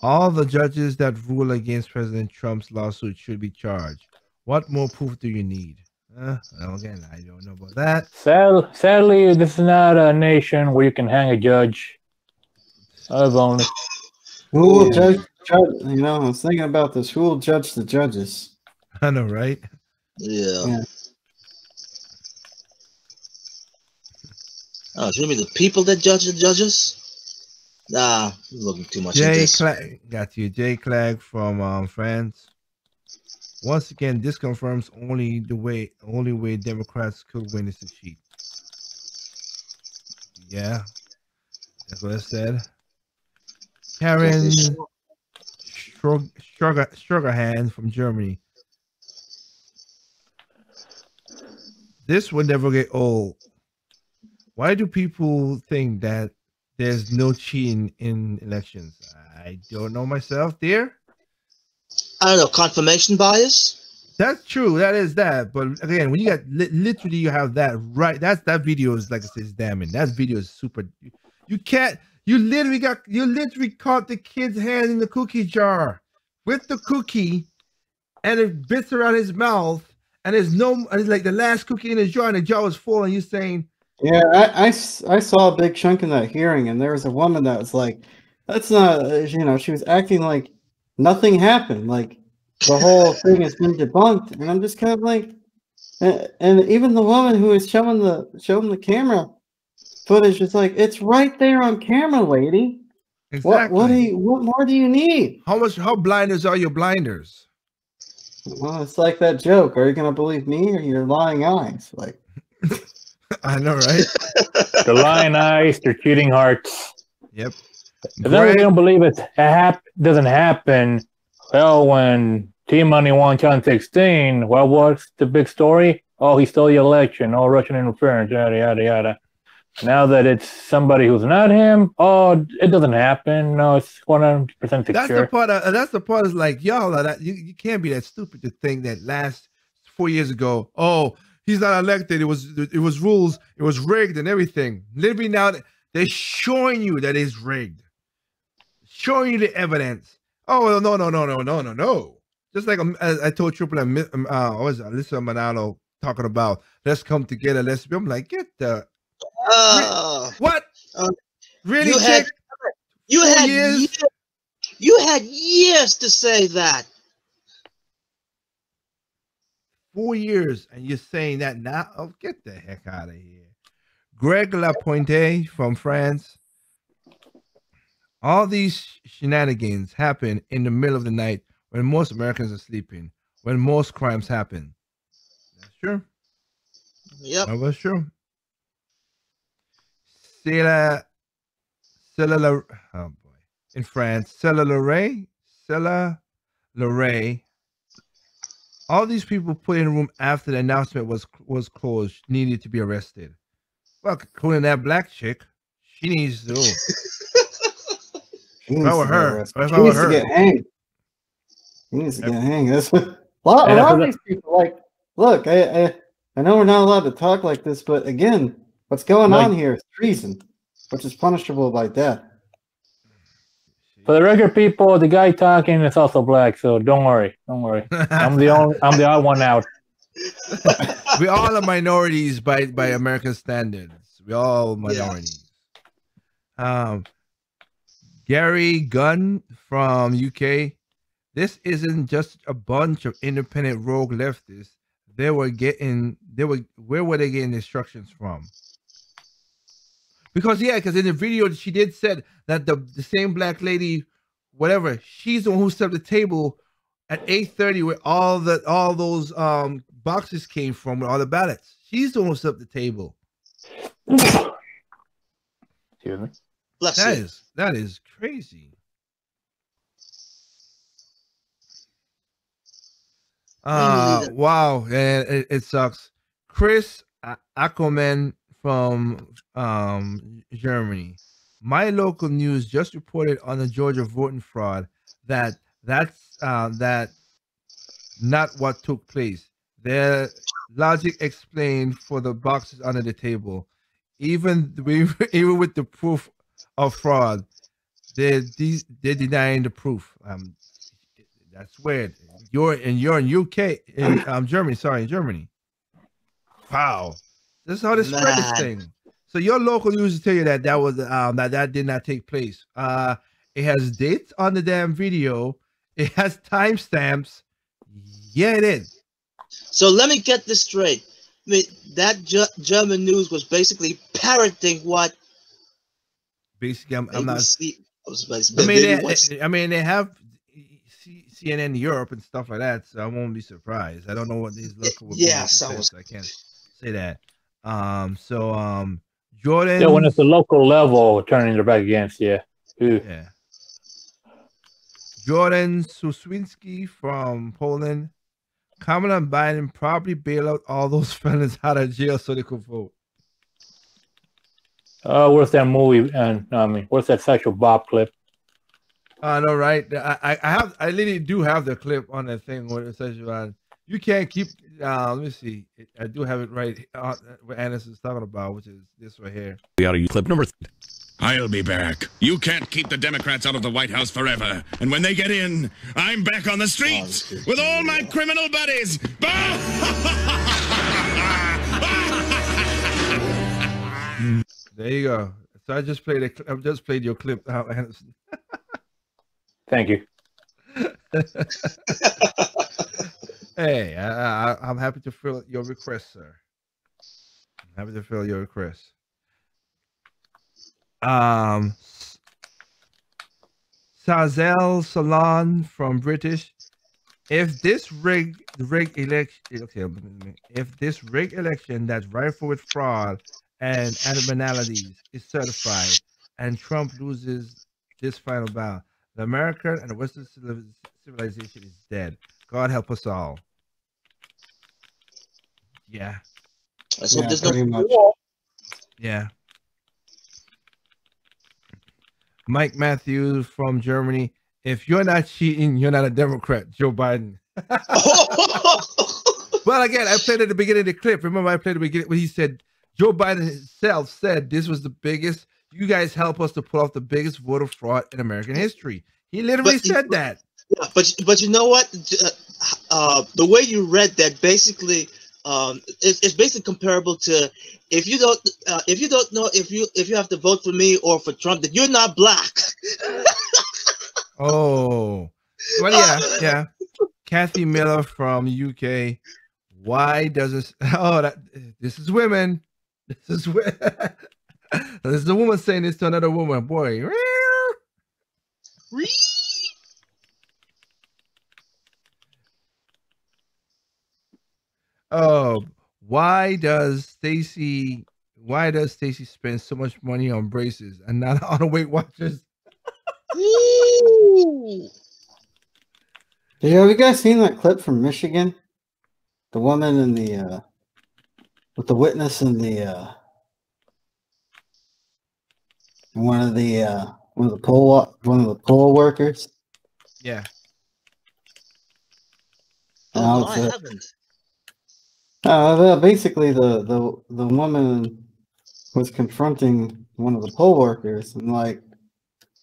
All the judges that rule against President Trump's lawsuit should be charged. What more proof do you need? Uh, well, again, I don't know about that. Sad, sadly, this is not a nation where you can hang a judge. I've only. Who will judge, judge? You know, I was thinking about this. Who will judge the judges? I know, right? Yeah. Yeah. Oh, should be the people that judge the judges? Nah, you're looking too much Jay this. Clegg, got you. Jay Clegg from um, France. Once again, this confirms only the way only way Democrats could win is to cheat. Yeah, that's what I said. Karen Strug- Strugar Strugarhan from Germany. This will never get old. Why do people think that there's no cheating in elections? I don't know myself, dear. I don't know, confirmation bias? That's true. That is that. But again, when you got li- literally, you have that right. That's that video is like I said, is damning. That video is super. You, you can't. You literally got. You literally caught the kid's hand in the cookie jar with the cookie, and it bits around his mouth, and there's no. And it's like the last cookie in his jar, and the jar was full, and you're saying, Yeah, I, I saw a big chunk in that hearing, and there was a woman that was like, "That's not," uh, you know, she was acting like nothing happened, like the whole thing has been debunked, and I'm just kind of like, and, and even the woman who was showing the showing the camera, footage. It's like it's right there on camera, lady. Exactly. What what do you what more do you need? How much? How blinders are your blinders? Well, it's like that joke. Are you gonna believe me or your lying eyes? Like I know, right? The lying eyes, their cheating hearts. Yep. If they don't believe it hap- doesn't happen, well, when T Money won 2016, well, what's the big story? Oh, he stole the election. Oh, Russian interference, yada, yada, yada. Now that it's somebody who's not him, oh, it doesn't happen. No, it's 100% secure. That's the part. Of, that's the part. Is like y'all. Are that you, you can't be that stupid to think that last four years ago. Oh, he's not elected. It was it was rules. It was rigged and everything. Literally now they're showing you that it's rigged, showing you the evidence. Oh no, no, no, no, no, no, no. Just like um, as I told Triple M, um, uh, what was? Alyssa Milano talking about let's come together. Let's be. I'm like, get the Uh, what? really? you had you had years? years. you had years to say that. four years and you're saying that now? Oh, get the heck out of here. Greg Lapointe from France. All these shenanigans happen in the middle of the night when most Americans are sleeping, when most crimes happen. That's true. Yep. That was true. Cela, Cela, oh boy, in France, Cela Lorray, Cela Lorray. All these people put in a room after the announcement was was closed needed to be arrested. Well, including that black chick, she needs to. She If I were her, arrested. if She I were needs to her. get hanged. She needs to get hanged. That's what, a lot, a lot of these people like. Look, I, I I know we're not allowed to talk like this, but again, what's going Like- on here is treason, which is punishable by death. For the record, people, the guy talking is also black, so don't worry. Don't worry. I'm the only, I'm the odd one out. we all are minorities by by American standards. We all minorities. Um, Gary Gunn from UK. This isn't just a bunch of independent rogue leftists. They were getting. They were. Where were they getting instructions from? Because yeah, because in the video she did said that the the same black lady, whatever, she's the one who set up the table at 8:30 where all the all those um boxes came from with all the ballots. She's the one who set up the table. Excuse me. Bless That you. is that is crazy. Uh wow, and it, it sucks. Chris A- Ackerman from um Germany. My local news just reported on the Georgia voting fraud that that's uh, that not what took place. Their logic explained for the boxes under the table. Even we even with the proof of fraud, they're de- they're denying the proof. Um, that's weird. You're and you're in UK in um Germany. Sorry, in Germany. Wow, this is how they spread this thing. So your local news will tell you that that was um that that did not take place. Uh, it has dates on the damn video. It has timestamps. Yeah, it is. So let me get this straight. I mean, that Ge- German news was basically parroting what Basically, I'm, I'm not. I was about I mean, they, I mean, they have C- CNN Europe and stuff like that, so I won't be surprised. I don't know what these local yeah, so I was- so I can't say that. Um, so um, Jordan. Yeah, when it's the local level turning their back against you. Ooh. Yeah. Jordan Suswinski from Poland. Kamala and Biden probably bail out all those felons out of jail so they could vote. Oh, where's that movie? And I mean, where's that Sideshow Bob clip? I know, right? I, I have I literally do have the clip on that thing where it says uh, you can't keep. Uh, let me see. I do have it right. Uh, what Anderson's talking about, which is this right here. We ought to use clip number. Th- I'll be back. You can't keep the Democrats out of the White House forever. And when they get in, I'm back on the streets with all my criminal buddies. There you go. So I just played a, cl- I just played your clip, uh, Anderson. Thank you. hey, I, I, I'm happy to fill your request, sir. I'm happy to fill your request. Um, Sazel Salon from British. If this rig rig election, okay, if this rig election that's rifled with fraud and abnormalities is certified, and Trump loses this final battle, the American and Western civilization is dead. God help us all. Yeah. Let's hope Yeah, there's no much. war. Yeah. Mike Matthews from Germany. If you're not cheating, you're not a Democrat, Joe Biden. well, again, I played at the beginning of the clip. Remember, I played at the beginning when he said Joe Biden himself said this was the biggest. You guys help us to pull off the biggest voter fraud in American history. He literally But- said that. Yeah, but but you know what? Uh, Uh, the way you read that basically um, is, is basically comparable to if you don't uh, if you don't know if you if you have to vote for me or for Trump, that you're not black. Oh, well, yeah, yeah. Kathy Miller from UK. Why does this? Oh, that this is women. This is this is a woman saying this to another woman. Boy, oh, why does Stacy? Why does Stacy spend so much money on braces and not on Weight Watchers? Did you, have you guys seen that clip from Michigan? The woman in the uh with the witness in the uh and one of the uh one of the poll one of the poll workers. Yeah. Oh, no, I I was, haven't. Uh, basically, the, the the woman was confronting one of the poll workers and like,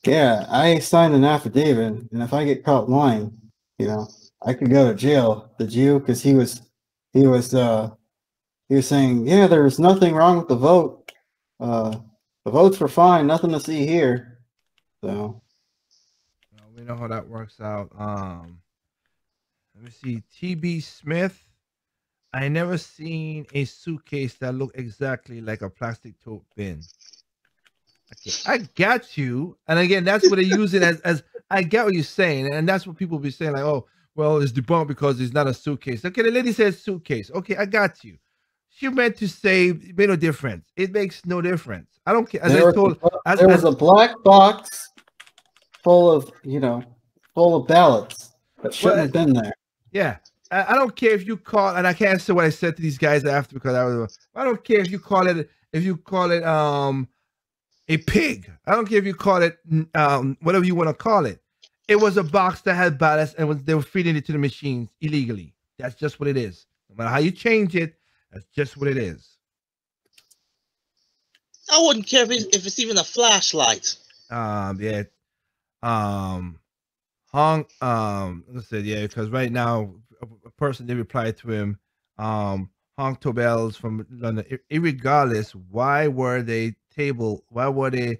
yeah, I signed an affidavit, and if I get caught lying, you know, I could go to jail. The Jew, because he was he was uh he was saying, yeah, there was nothing wrong with the vote. Uh, the votes were fine, nothing to see here. So Well, we know how that works out. Um, let me see. TB Smith. I never seen a suitcase that looked exactly like a plastic tote bin. Okay, I got you. And again, that's what they use it as. As I get what you're saying, and that's what people be saying. Like, oh, well, it's debunked because it's not a suitcase. Okay, the lady says suitcase. Okay, I got you. She meant to say it made no difference. It makes no difference. I don't care. As there, I was, told, a, as, there as- a black box full of you know full of ballots that shouldn't Well, have been there. Yeah. I, don't care if you call, and I can't say what I said to these guys after because I was. I don't care if you call it if you call it um a pig. I don't care if you call it um whatever you want to call it. It was a box that had ballots and was they were feeding it to the machines illegally. That's just what it is. No matter how you change it, that's just what it is. I wouldn't care if it's, if it's even a flashlight. Um, yeah. Um, Hong. Um, let's say yeah, because right now person they replied to him. Um, to bells from London. Ir- Irregardless, why were they table? Why were they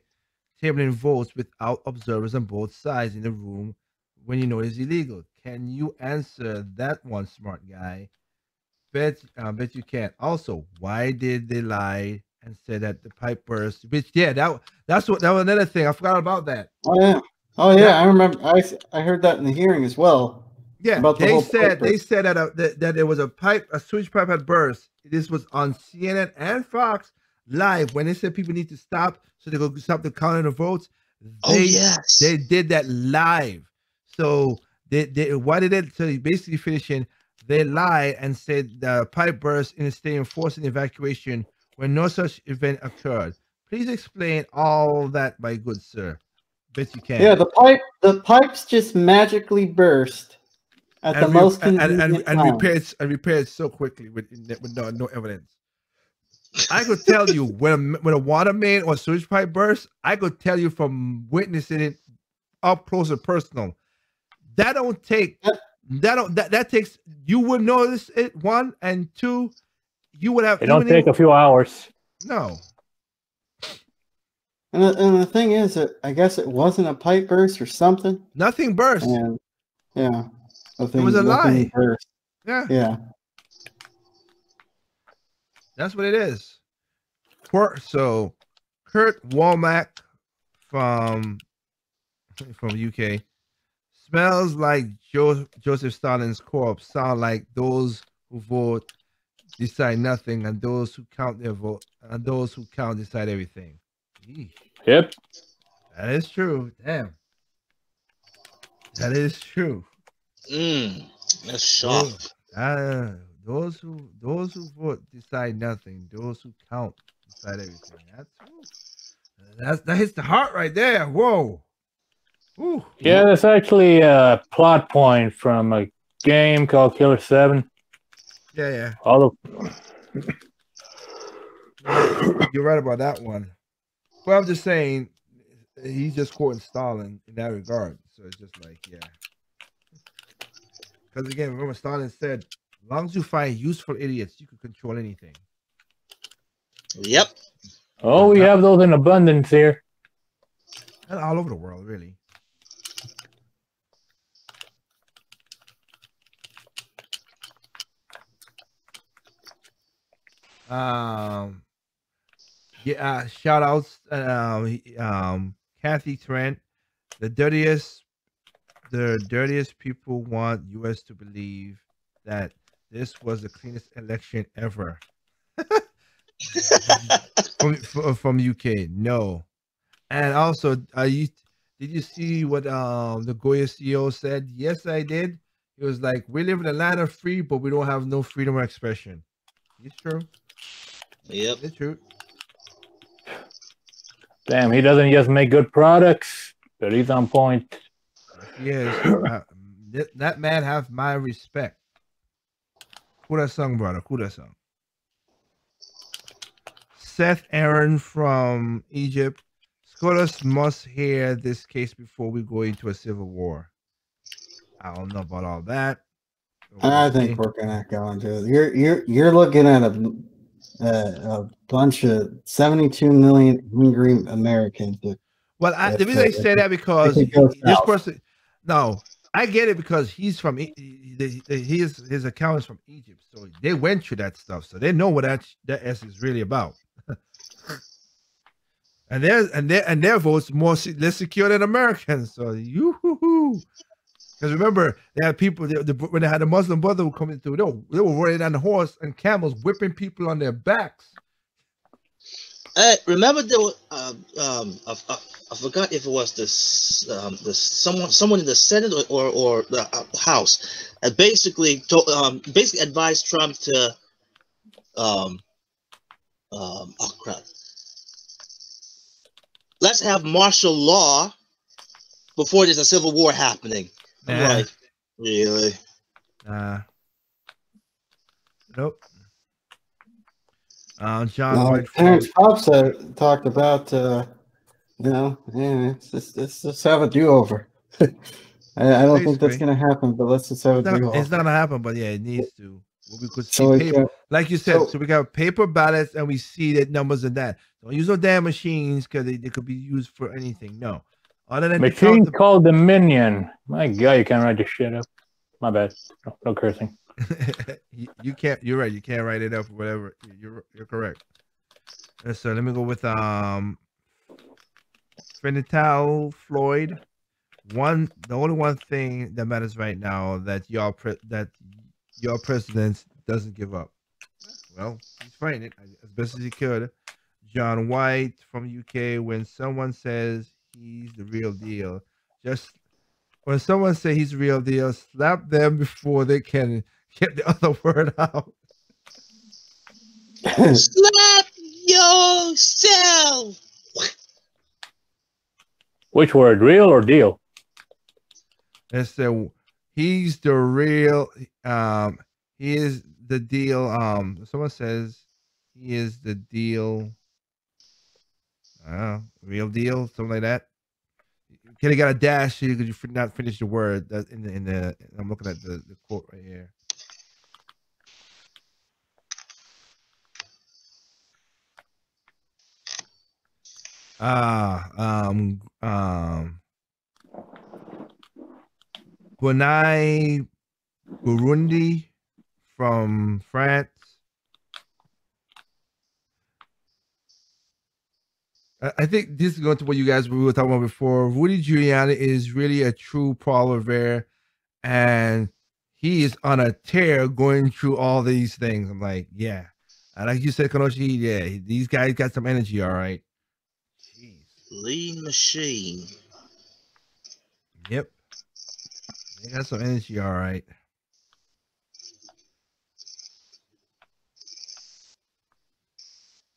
tabling votes without observers on both sides in the room when you know it's illegal? Can you answer that one, smart guy? Bet, uh, bet you can't. Also, why did they lie and say that the pipe burst? Which, yeah, that that's what that was another thing. I forgot about that. Oh yeah. Oh yeah, I remember. I I heard that in the hearing as well. Yeah, about the they whole said they said that, uh, that that there was a pipe, a sewage pipe had burst. This was on CNN and Fox live when they said people need to stop so they go stop the counting of votes. They, Oh, yes. they did that live. So they, they why did it? So they basically finishing, they lied and said the pipe burst in the stadium forcing evacuation when no such event occurred. Please explain all that, my good sir. Bet you can. Yeah, the pipe the pipes just magically burst at the and most re- and, convenient and, and time. repaired and repaired so quickly with, with no, no evidence. I could tell you when a, when a water main or sewage pipe bursts, I could tell you from witnessing it up close and personal. That don't take that don't that, that takes you would notice it one and two, you would have It don't take if- a few hours. no. And the, and the thing is that I guess it wasn't a pipe burst or something. Nothing burst. And yeah, nothing, It was a lie. Burst. Yeah. Yeah. That's what it is. So Kurt Walmack from from UK. Smells like jo- Joseph Stalin's corpse. Sound like those who vote decide nothing, and those who count their vote, and those who count decide everything. Eesh. Yep. That is true. Damn. That is true. Mmm. That's sharp. Uh, those who those who vote decide nothing. Those who count decide everything. That's that's that hits the heart right there. Whoa. Ooh. Yeah, that's actually a plot point from a game called Killer Seven. Yeah, yeah. All of You're right about that one. But I'm just saying, he's just quoting Stalin in that regard. So it's just like, yeah. Because again, remember Stalin said, as long as you find useful idiots, you can control anything. Yep. oh, we have those in abundance here. And all over the world, really. Um, yeah, uh, shout outs, um, um, Kathy Trent, the dirtiest, the dirtiest people want U.S. to believe that this was the cleanest election ever. from, from from UK, no. And also, are you did you see what um the Goya CEO said? Yes, I did. He was like, "We live in a land of free, but we don't have no freedom of expression." It's true. Yep. It's true. Damn, he doesn't just make good products, but he's on point. Yes, uh, that, that man have my respect. That song, brother? That song? Seth Aaron from Egypt. Scholars must hear this case before we go into a civil war. I don't know about all that. I think we're gonna go into it. You're you're you're looking at a a, a bunch of 72 million hungry Americans. that- Well, I, the reason I say that because if it goes this person, no, I get it because he's from he- his his account is from Egypt, so they went through that stuff, so they know what that that S is really about. and their and their and their votes more less secure than Americans. So you because remember they had people they, the, when they had a Muslim brother coming through, they were, they were riding on the horse and camels whipping people on their backs. Hey, remember there was um, um I, I, I forgot if it was this um the someone someone in the Senate or or, or the uh, House, and basically to, um basically advised Trump to um um oh crap. Let's have martial law before there's a civil war happening. Nah. like, really? Uh, nope. Uh, John No, White. Terrence Pops uh, talked about, uh, you know, yeah, it's just, let's just have a do over. I, I don't think that's going to happen, but let's just have a It's not, do it's not gonna happen, but yeah, it needs to. Well, we could see So we paper, got- like you said. So, so- we got paper ballots, and we see that numbers and that. Don't use no damn machines because they, they could be used for anything. No, other than to Machine the- called Dominion. My God, you can't write this shit up. My bad. No, no cursing. you, can't. You're right. You can't write it up or whatever. You're you're correct. And so let me go with um, Fenital Floyd. One, the only one thing that matters right now that your pre- that your president doesn't give up. Well, he's fighting it as best as he could. John White from UK. When someone says he's the real deal, just when someone say he's the real deal, slap them before they can get the other word out. Slap yourself. Which word, real or deal? and so he's the real um he is the deal um someone says he is the deal uh real deal something like that can he got a dash here because you fin- not finish the word that in the in the i'm looking at the, the quote right here ah um um Guanai Burundi from France. I- think this is going to what you guys were talking about before. Rudy Giuliani is really a true Paul Revere, and he is on a tear going through all these things. I'm like, yeah. And like you said, Kanoshi, yeah, these guys got some energy, all right. Lean machine. Yep. They got some energy, all right.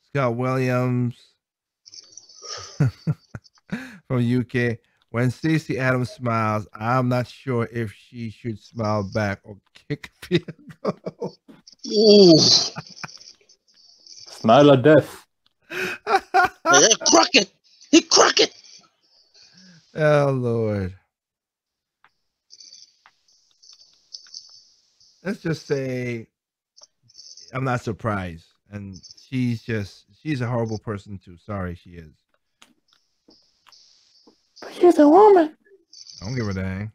Scott Williams from UK. When Stacey Abrams smiles, I'm not sure if she should smile back or kick a field goal. Ooh. Smile of death. Hey, crooked. He crooked. Oh Lord. Let's just say I'm not surprised. And she's just she's a horrible person too. Sorry she is. But she's a woman. I don't give a dang.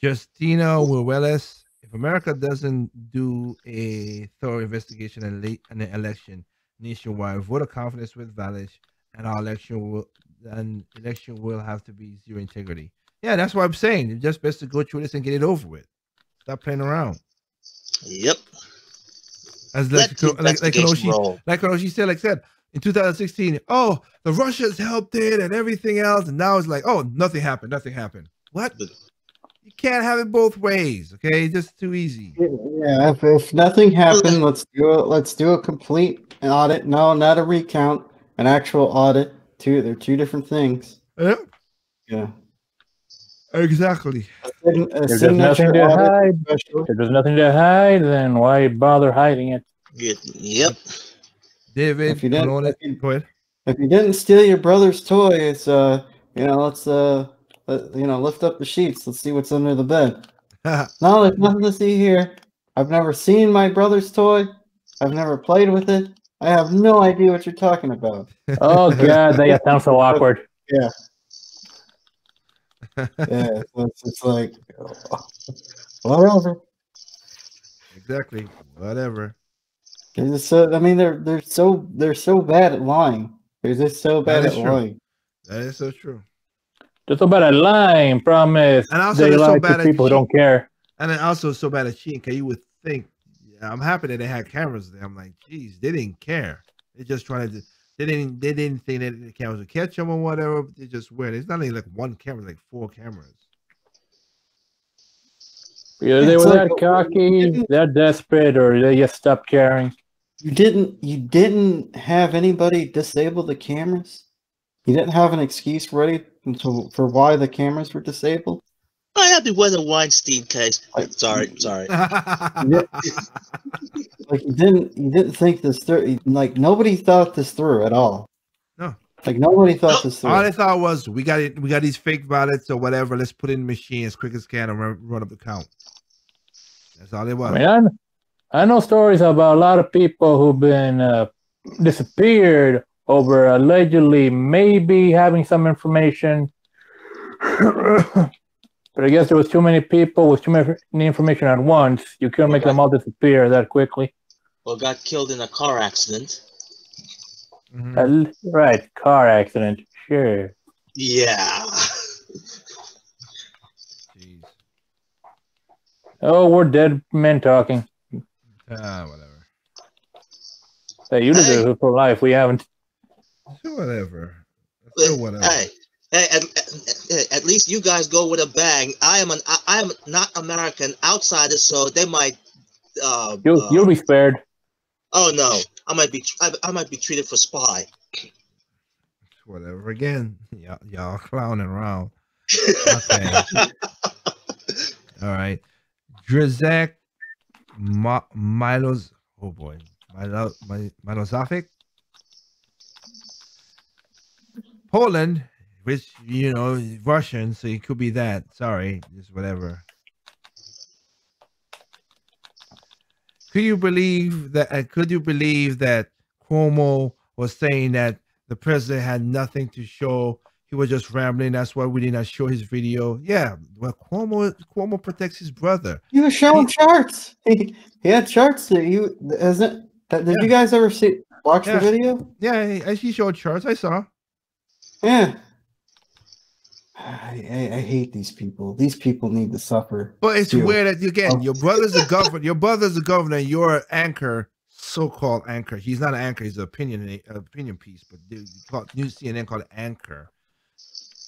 Justina Willis, if America doesn't do a thorough investigation and late in the election nationwide, voter confidence with vanish, and our election will then election will have to be zero integrity. Yeah, that's what I'm saying. It's just best to go through this and get it over with. Stop playing around. Yep. As like, like, like Kanoshi, like said, like said in 2016, oh, the Russians helped it and everything else, and now it's like, oh, nothing happened, nothing happened. What? You can't have it both ways, okay? It's just too easy. Yeah, if, if nothing happened, let's do it. Let's do a complete audit. No, not a recount. An actual audit. Two, they're two different things. Yeah, Yeah. exactly. A If there's nothing to hide, special. if there's nothing to hide, then why bother hiding it? Yep. David, If you didn't- Malone, go ahead. If you didn't steal your brother's toy, it's uh, you know, let's uh, let, you know, lift up the sheets. Let's see what's under the bed. no, there's nothing to see here. I've never seen my brother's toy. I've never played with it. I have no idea what you're talking about. Oh god, that sounds so awkward. Yeah. Yeah, so it's, it's like, whatever. exactly. Whatever. They're so, I mean, they're they're so they're so bad at lying. They're just so bad at true. lying. That is so true. They're so bad at lying, promise. And also they they're so lie bad to at people who don't care. And then also so bad at cheating, because you would think, yeah, I'm happy that they had cameras there. I'm like, geez, they didn't care. They just trying to, they didn't, they didn't think that the cameras would catch them or whatever. They just weird. It's not even like one camera, like four cameras. Either they It's were like- that cocky, that desperate, or they just stopped caring. You didn't you didn't have anybody disable the cameras? You didn't have an excuse ready to, for why the cameras were disabled? I had to win the Weinstein case. Sorry, sorry. You didn't- like you didn't you didn't think this through like nobody thought this through at all. No. Like nobody thought this through. All I thought was we got it. We got these fake ballots or whatever. Let's put in the machine as quick as can and run, run up the count. That's all it was. I mean, I, I know stories about a lot of people who've been uh, disappeared over allegedly maybe having some information. but I guess there was too many people with too many information at once. You couldn't make them all disappear that quickly. Well, got killed in a car accident. Mm-hmm. Uh, right, car accident, sure. Yeah. Oh, we're dead men talking. Ah, whatever. Hey, you deserve it for life. We haven't. Whatever. Still whatever. Hey, hey, at, at, at least you guys go with a bang. I am an I, I am not American outsider, so they might. Uh, You'll uh, you'll be spared. oh no, I might be I, I might be treated for spy. Whatever. Again, y'all, y'all clowning around. Okay. All right. Drizak Ma- Milos. Oh boy. Milo, Mi- Poland, which, you know, Russian, so it could be that. Sorry. Just whatever. Could you believe that? Uh, could you believe that Cuomo was saying that the president had nothing to show? He was just rambling. That's why we did not show his video. Yeah, well, Cuomo Cuomo protects his brother. He was showing charts. He, he had charts that you hasn't. That, did you guys ever see? Watch Yeah. the video. Yeah, I, I she showed charts. I saw. Yeah. I, I, I hate these people. These people need to suffer. But it's too. weird that again, Oh. your brother's a governor. Your brother's a governor. You're anchor, so-called anchor. He's not an anchor. He's an opinion opinion piece. But dude, you call news CNN called it anchor.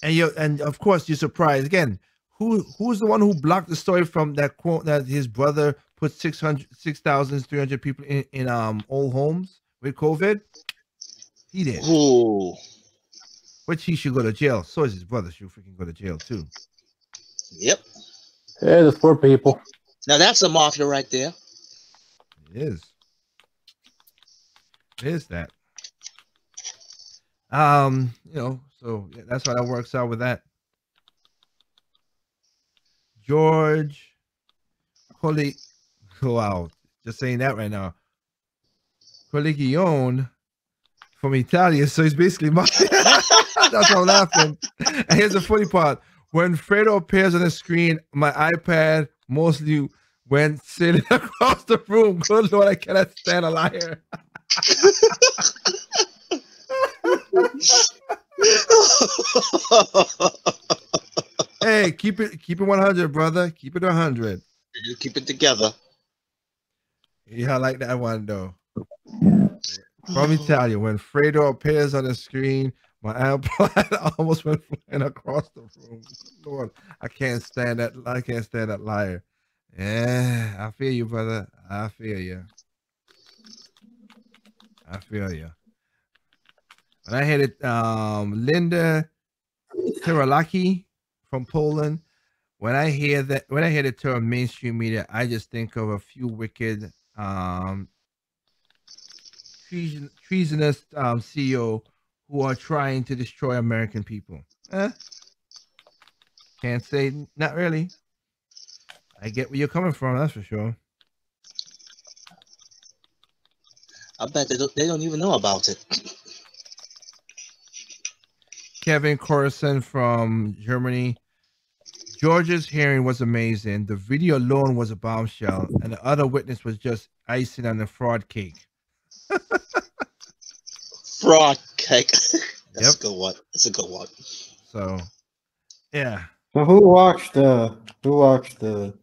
And you and of course you're surprised again. Who who's the one who blocked the story from that quote that his brother put 600 6,300 people in, in um old homes with COVID? He did. Ooh. Which he should go to jail. So is his brother. Should freaking go to jail too. Yep. Yeah, those poor people. Now that's a mafia right there. It is. It is that. Um, you know, so yeah, that's how that works out with that. George Coli wow, just saying that right now. Coligione from Italia, so he's basically my that's why I'm laughing. And here's the funny part. When Fredo appears on the screen, my iPad mostly went sitting across the room. Good Lord, I cannot stand a liar. hey, keep it keep it 100, brother. Keep it 100. You keep it together. Yeah, I like that one though. From Italia, when Fredo appears on the screen, my iPad almost went flying across the room. Lord, I can't stand that. I can't stand that liar. Yeah, I feel you, brother. I feel you. I feel you. When I had it, um, Linda Teralaki from Poland. When I hear that, when I hear the term mainstream media, I just think of a few wicked, um, treason, treasonous um, CEO who are trying to destroy American people. Eh? Can't say not really. I get where you're coming from. That's for sure. I bet they don't, they don't even know about it. Kevin Corson from Germany. Georgia's hearing was amazing. The video alone was a bombshell, and the other witness was just icing on the fraud cake. Fraud cake. That's Yep. a good one. That's a good one. So, yeah. So who watched uh who watched the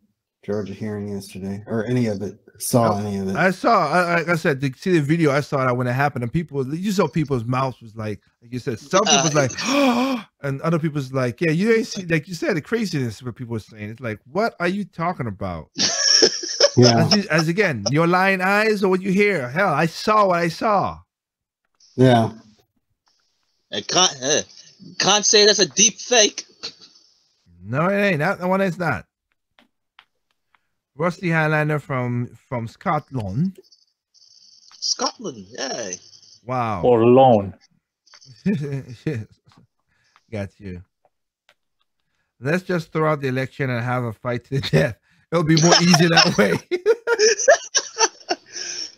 Georgia hearing yesterday or any of it? Saw any of it? I saw, I, like I said, to see the video, I saw that when it happened, and people, you saw people's mouths was like, like you said, some people's like, and other people's like, yeah, you ain't see, like you said, the craziness what people were saying. It's like, what are you talking about? Yeah. As, you- as again, your lying eyes or what you hear? Hell, I saw what I saw. Yeah. And can't uh, can't say that's a deep fake. No, it ain't. That one is not. Rusty Highlander from from Scotland. Scotland, yay. Wow. Or loan. Got you. Let's just throw out the election and have a fight to the death. It'll be more easy that way.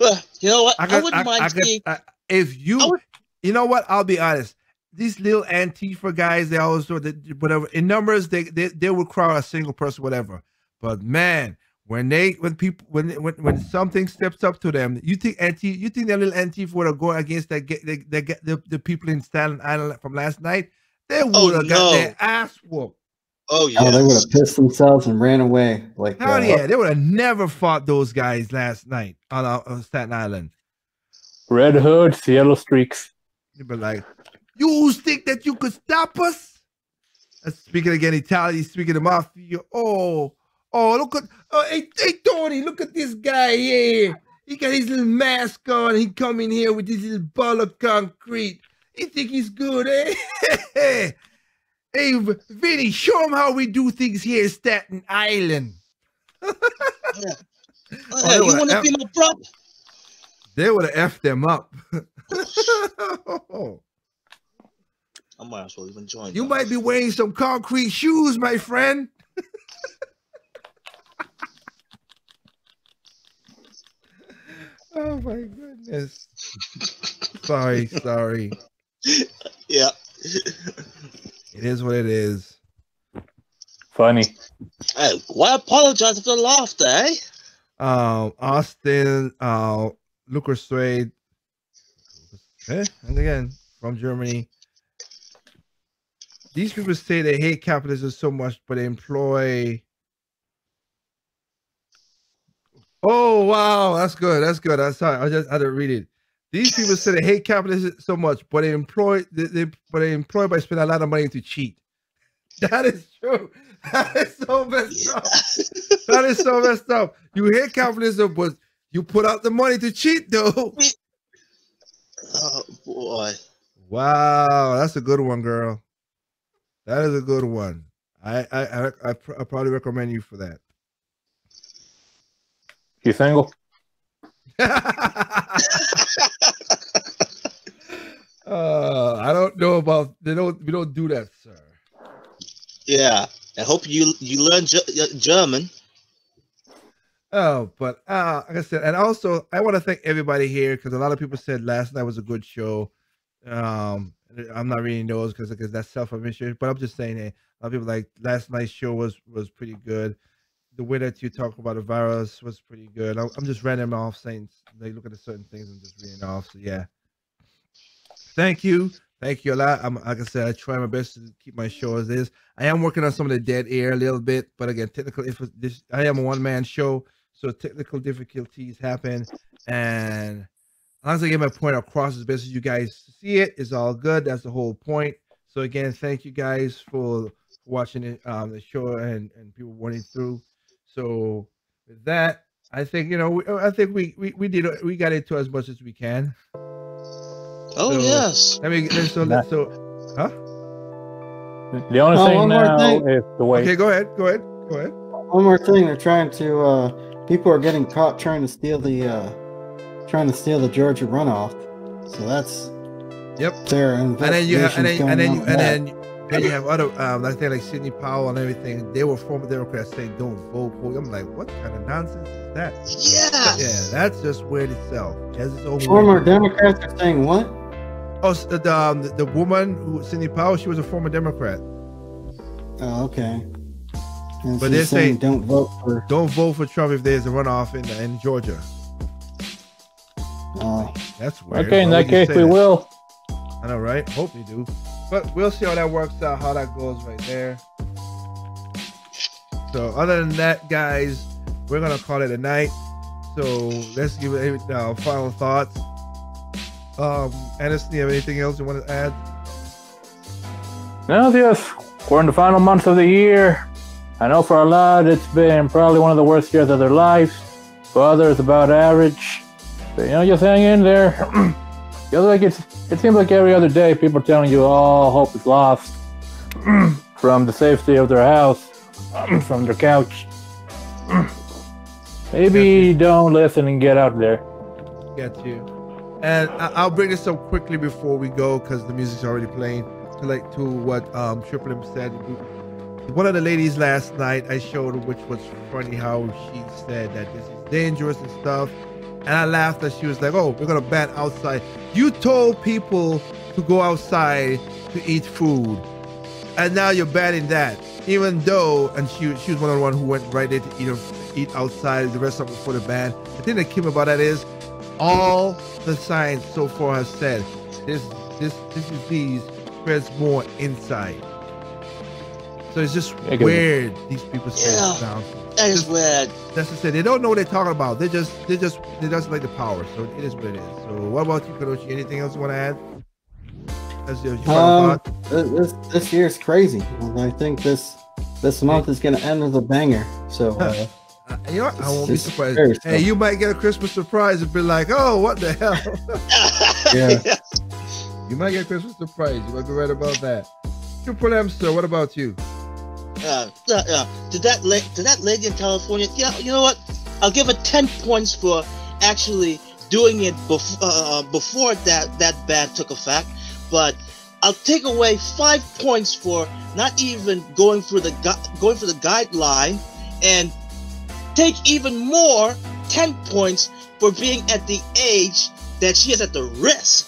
Well, you know what? I, could- wouldn't mind could- seeing. I- if you, you know what? I'll be honest. These little Antifa guys, they always do the, whatever in numbers. They, they they will crowd a single person, whatever. But man, when they when people when when when something steps up to them, you think anti you think that little Antifa would have gone against that get the, the, the, the people in Staten Island from last night? They would have got no. their ass whooped. Oh Oh, they would have pissed themselves and ran away. Like Hell uh, yeah, they would have never fought those guys last night on, uh, on Staten Island. Red hoods, yellow streaks. You'd be like, you think that you could stop us? Uh, Speaking again, Italian, speaking of mafia. Oh, oh, look at, oh, hey, hey, Tony, look at this guy here. He got his little mask on. He come in here with this little ball of concrete. He think he's good, eh? hey, Vinny, show him how we do things here in Staten Island. Oh, they you want to be my brother? They would have effed them up. I might as well even join. You might be wearing some concrete shoes, my friend. oh my goodness. sorry, sorry. Yeah. It is what it is. Funny. Hey, why apologize for the laughter, eh? Um, Austin, uh, Lucas Swade, Okay, and again from Germany. These people say they hate capitalism so much, but they employ. Oh wow, that's good. That's good. I'm sorry, I just had to read it. These people say they hate capitalism so much, but they employ they, they but they employ by spending a lot of money to cheat. That is true. That is so messed up. That is so messed up. You hate capitalism, but you put out the money to cheat, though. Oh boy. Wow, that's a good one, girl. That is a good one. I I I, I, pr- I probably recommend you for that. You single? Uh, I don't know about they don't we don't do that, sir. Yeah. I hope you you learn Ge- uh, German. Oh, but uh, like I said, and also I want to thank everybody here because a lot of people said last night was a good show. Um, I'm not reading those because because that's self admission, but I'm just saying that a lot of people like last night's show was was pretty good. The way that you talk about the virus was pretty good. I'm, I'm just random off saying they look at certain things and just reading off. So yeah, thank you, thank you a lot. I'm like I said, I try my best to keep my show as is. I am working on some of the dead air a little bit, but again, technical. If this, I am a one man show, so technical difficulties happen, and as long as I get my point across as best as you guys see it, it's all good. That's the whole point. So again, thank you guys for watching it, um, the show and and people running through. So with that, I think you know, we, I think we we we did we got into as much as we can. Oh So, yes. I mean, so let's so, huh? The only Oh, thing one more now thing. is the way. Okay, go ahead, go ahead, go ahead. One more thing, they're trying to. uh People are getting caught trying to steal the, uh trying to steal the Georgia runoff. So that's Yep. their and then you have, and then, investigations and then, you, and then, then you have other, um, like they like Sidney Powell and everything. They were former Democrats saying don't vote for. I'm like, what kind of nonsense is that? Yeah. Yeah, that's just weird itself. It has its own. Former weird- Democrats are saying what? Oh, the um, the, the woman who Sidney Powell, she was a former Democrat. Oh, okay. And But they're saying- don't vote for. Don't vote for Trump if there's a runoff in in Georgia. Uh, That's weird. Okay, in that case, we that? will. I know, right? Hope you do. But we'll see how that works out, how that goes right there. So, other than that, guys, we're gonna call it a night. So let's give it uh, final thoughts. Um, Anderson, you have anything else you want to add? No, yes, we're in the final months of the year. I know for a lot it's been probably one of the worst years of their lives. For others, about average. But you know, just hang in there. the like it's it seems like every other day people are telling you all hope is lost from the safety of their house, from their couch. Maybe don't listen and get out there. Get you. And I'll bring this up quickly before we go because the music's already playing. To like to what um Triple M said. One of the ladies last night I showed her, which was funny how she said that this is dangerous and stuff. And I laughed that she was like, "Oh, we're gonna ban outside." You told people to go outside to eat food, and now you're banning that. Even though, and she she was one of the one who went right there to eat eat outside. The rest of before the ban. The thing that came about that is all the science so far has said this this this disease spreads more inside. So it's just Yeah, 'cause- weird. These people say Yeah. it sounds. That is weird. That's to say they don't know what they're talking about. They just they just they just like the power. So it is what it is. So what about you, Kadoshi? Anything else you want to add? That's your, your Um, thought? th- this year is crazy. And I think this this month is gonna end with a banger. So uh, Uh, you know what? I won't be surprised. very Hey, you might get a Christmas surprise and be like, "Oh, what the hell?" yeah. you might get a Christmas surprise. You might be right about that. Triple M, sir. What about you? Uh, uh, uh, to that la- to that lady in California, yeah, you know what? I'll give her ten points for actually doing it bef- uh, before that that ban took effect, but I'll take away five points for not even going through the gu- going for the guideline, and take even more ten points for being at the age that she is at the risk.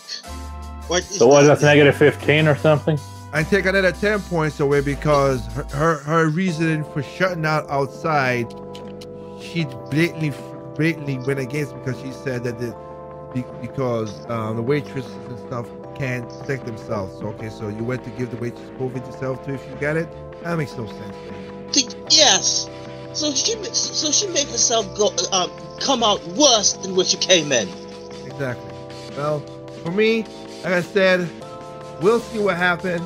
Or, So what? That's negative fifteen or something. I take another ten points away because her her, her reasoning for shutting out outside, she blatantly blatantly went against because she said that the because um, the waitresses and stuff can't protect themselves. So, okay, so you went to give the waitress COVID yourself too if you get it. That makes no sense. Yes. So she so she made herself go um, come out worse than where she came in. Exactly. Well, for me, like I said, we'll see what happened.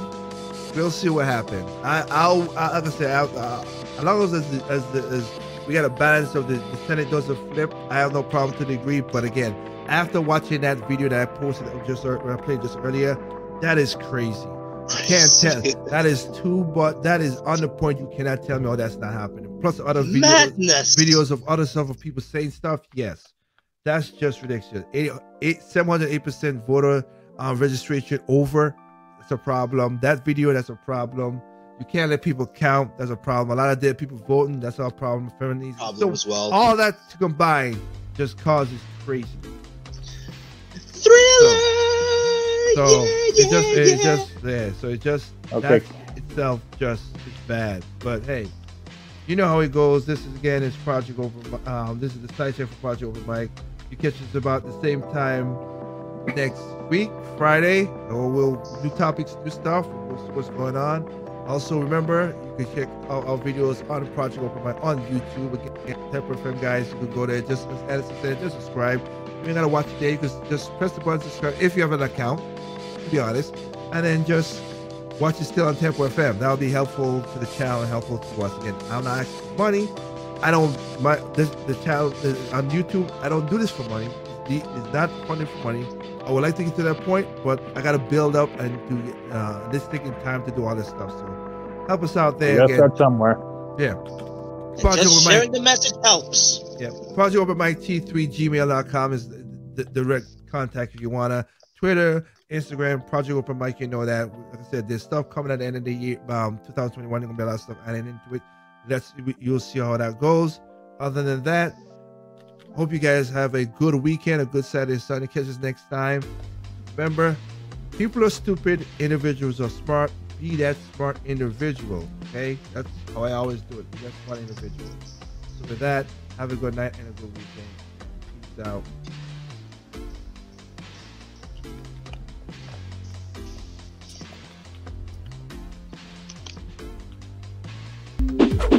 We'll see what happened. I, I'll, I, like I said, I'll, uh, as long as, as, the, as, the, as we got a balance of the, the Senate doesn't flip, I have no problem to the degree. But again, after watching that video that I posted just I played just earlier, that is crazy. You can't tell. That is too, but that is on the point. You cannot tell me, oh, that's not happening. Plus, other videos, Madness. videos of other stuff of people saying stuff. Yes, that's just ridiculous. Eight, eight, 708% voter uh, registration over. It's a problem. That video, that's a problem. You can't let people count. That's a problem. A lot of dead people voting. That's a problem. Felonies. Problem as well. All that combined just causes crazy. Thriller. So it just, it just, yeah. So it just, Okay. that itself just is bad. But hey, you know how it goes. This is again, it's Project Over. Um, this is the side check for Project Open Mic. You catch us about the same time next week, Friday. Or we'll do topics, do stuff. What's, going on? Also, remember you can check out our videos on Project Open Mic on YouTube. Again, Temper FM guys, you can go there. Just as Edison said, just subscribe. You ain't gotta watch. You can just press the button subscribe if you have an account. To be honest, and then just watch it still on Tempo FM. That'll be helpful to the channel and helpful to us. Again, I'm not asking money. I don't my the channel the, on YouTube. I don't do this for money. It's, the, it's not funded for money. I would like to get to that point, but I gotta build up and do uh, this taking time to do all this stuff. So help us out there. You start somewhere. Yeah. Project just Over Mike- sharing the message helps. yeah. Project Open Mic T3gmail.com is the, the direct contact if you wanna. Twitter, Instagram, Project Open Mic, you know that. Like I said, there's stuff coming at the end of the year, um, 2021. There's gonna be a lot of stuff added into it. That's you'll see how that goes. Other than that, hope you guys have a good weekend, a good Saturday, Sunday. Catch us next time. Remember, people are stupid, individuals are smart. Be that smart individual. Okay, that's how I always do it. Be that smart individual. So with that, have a good night and a good weekend. Peace out. Yeah.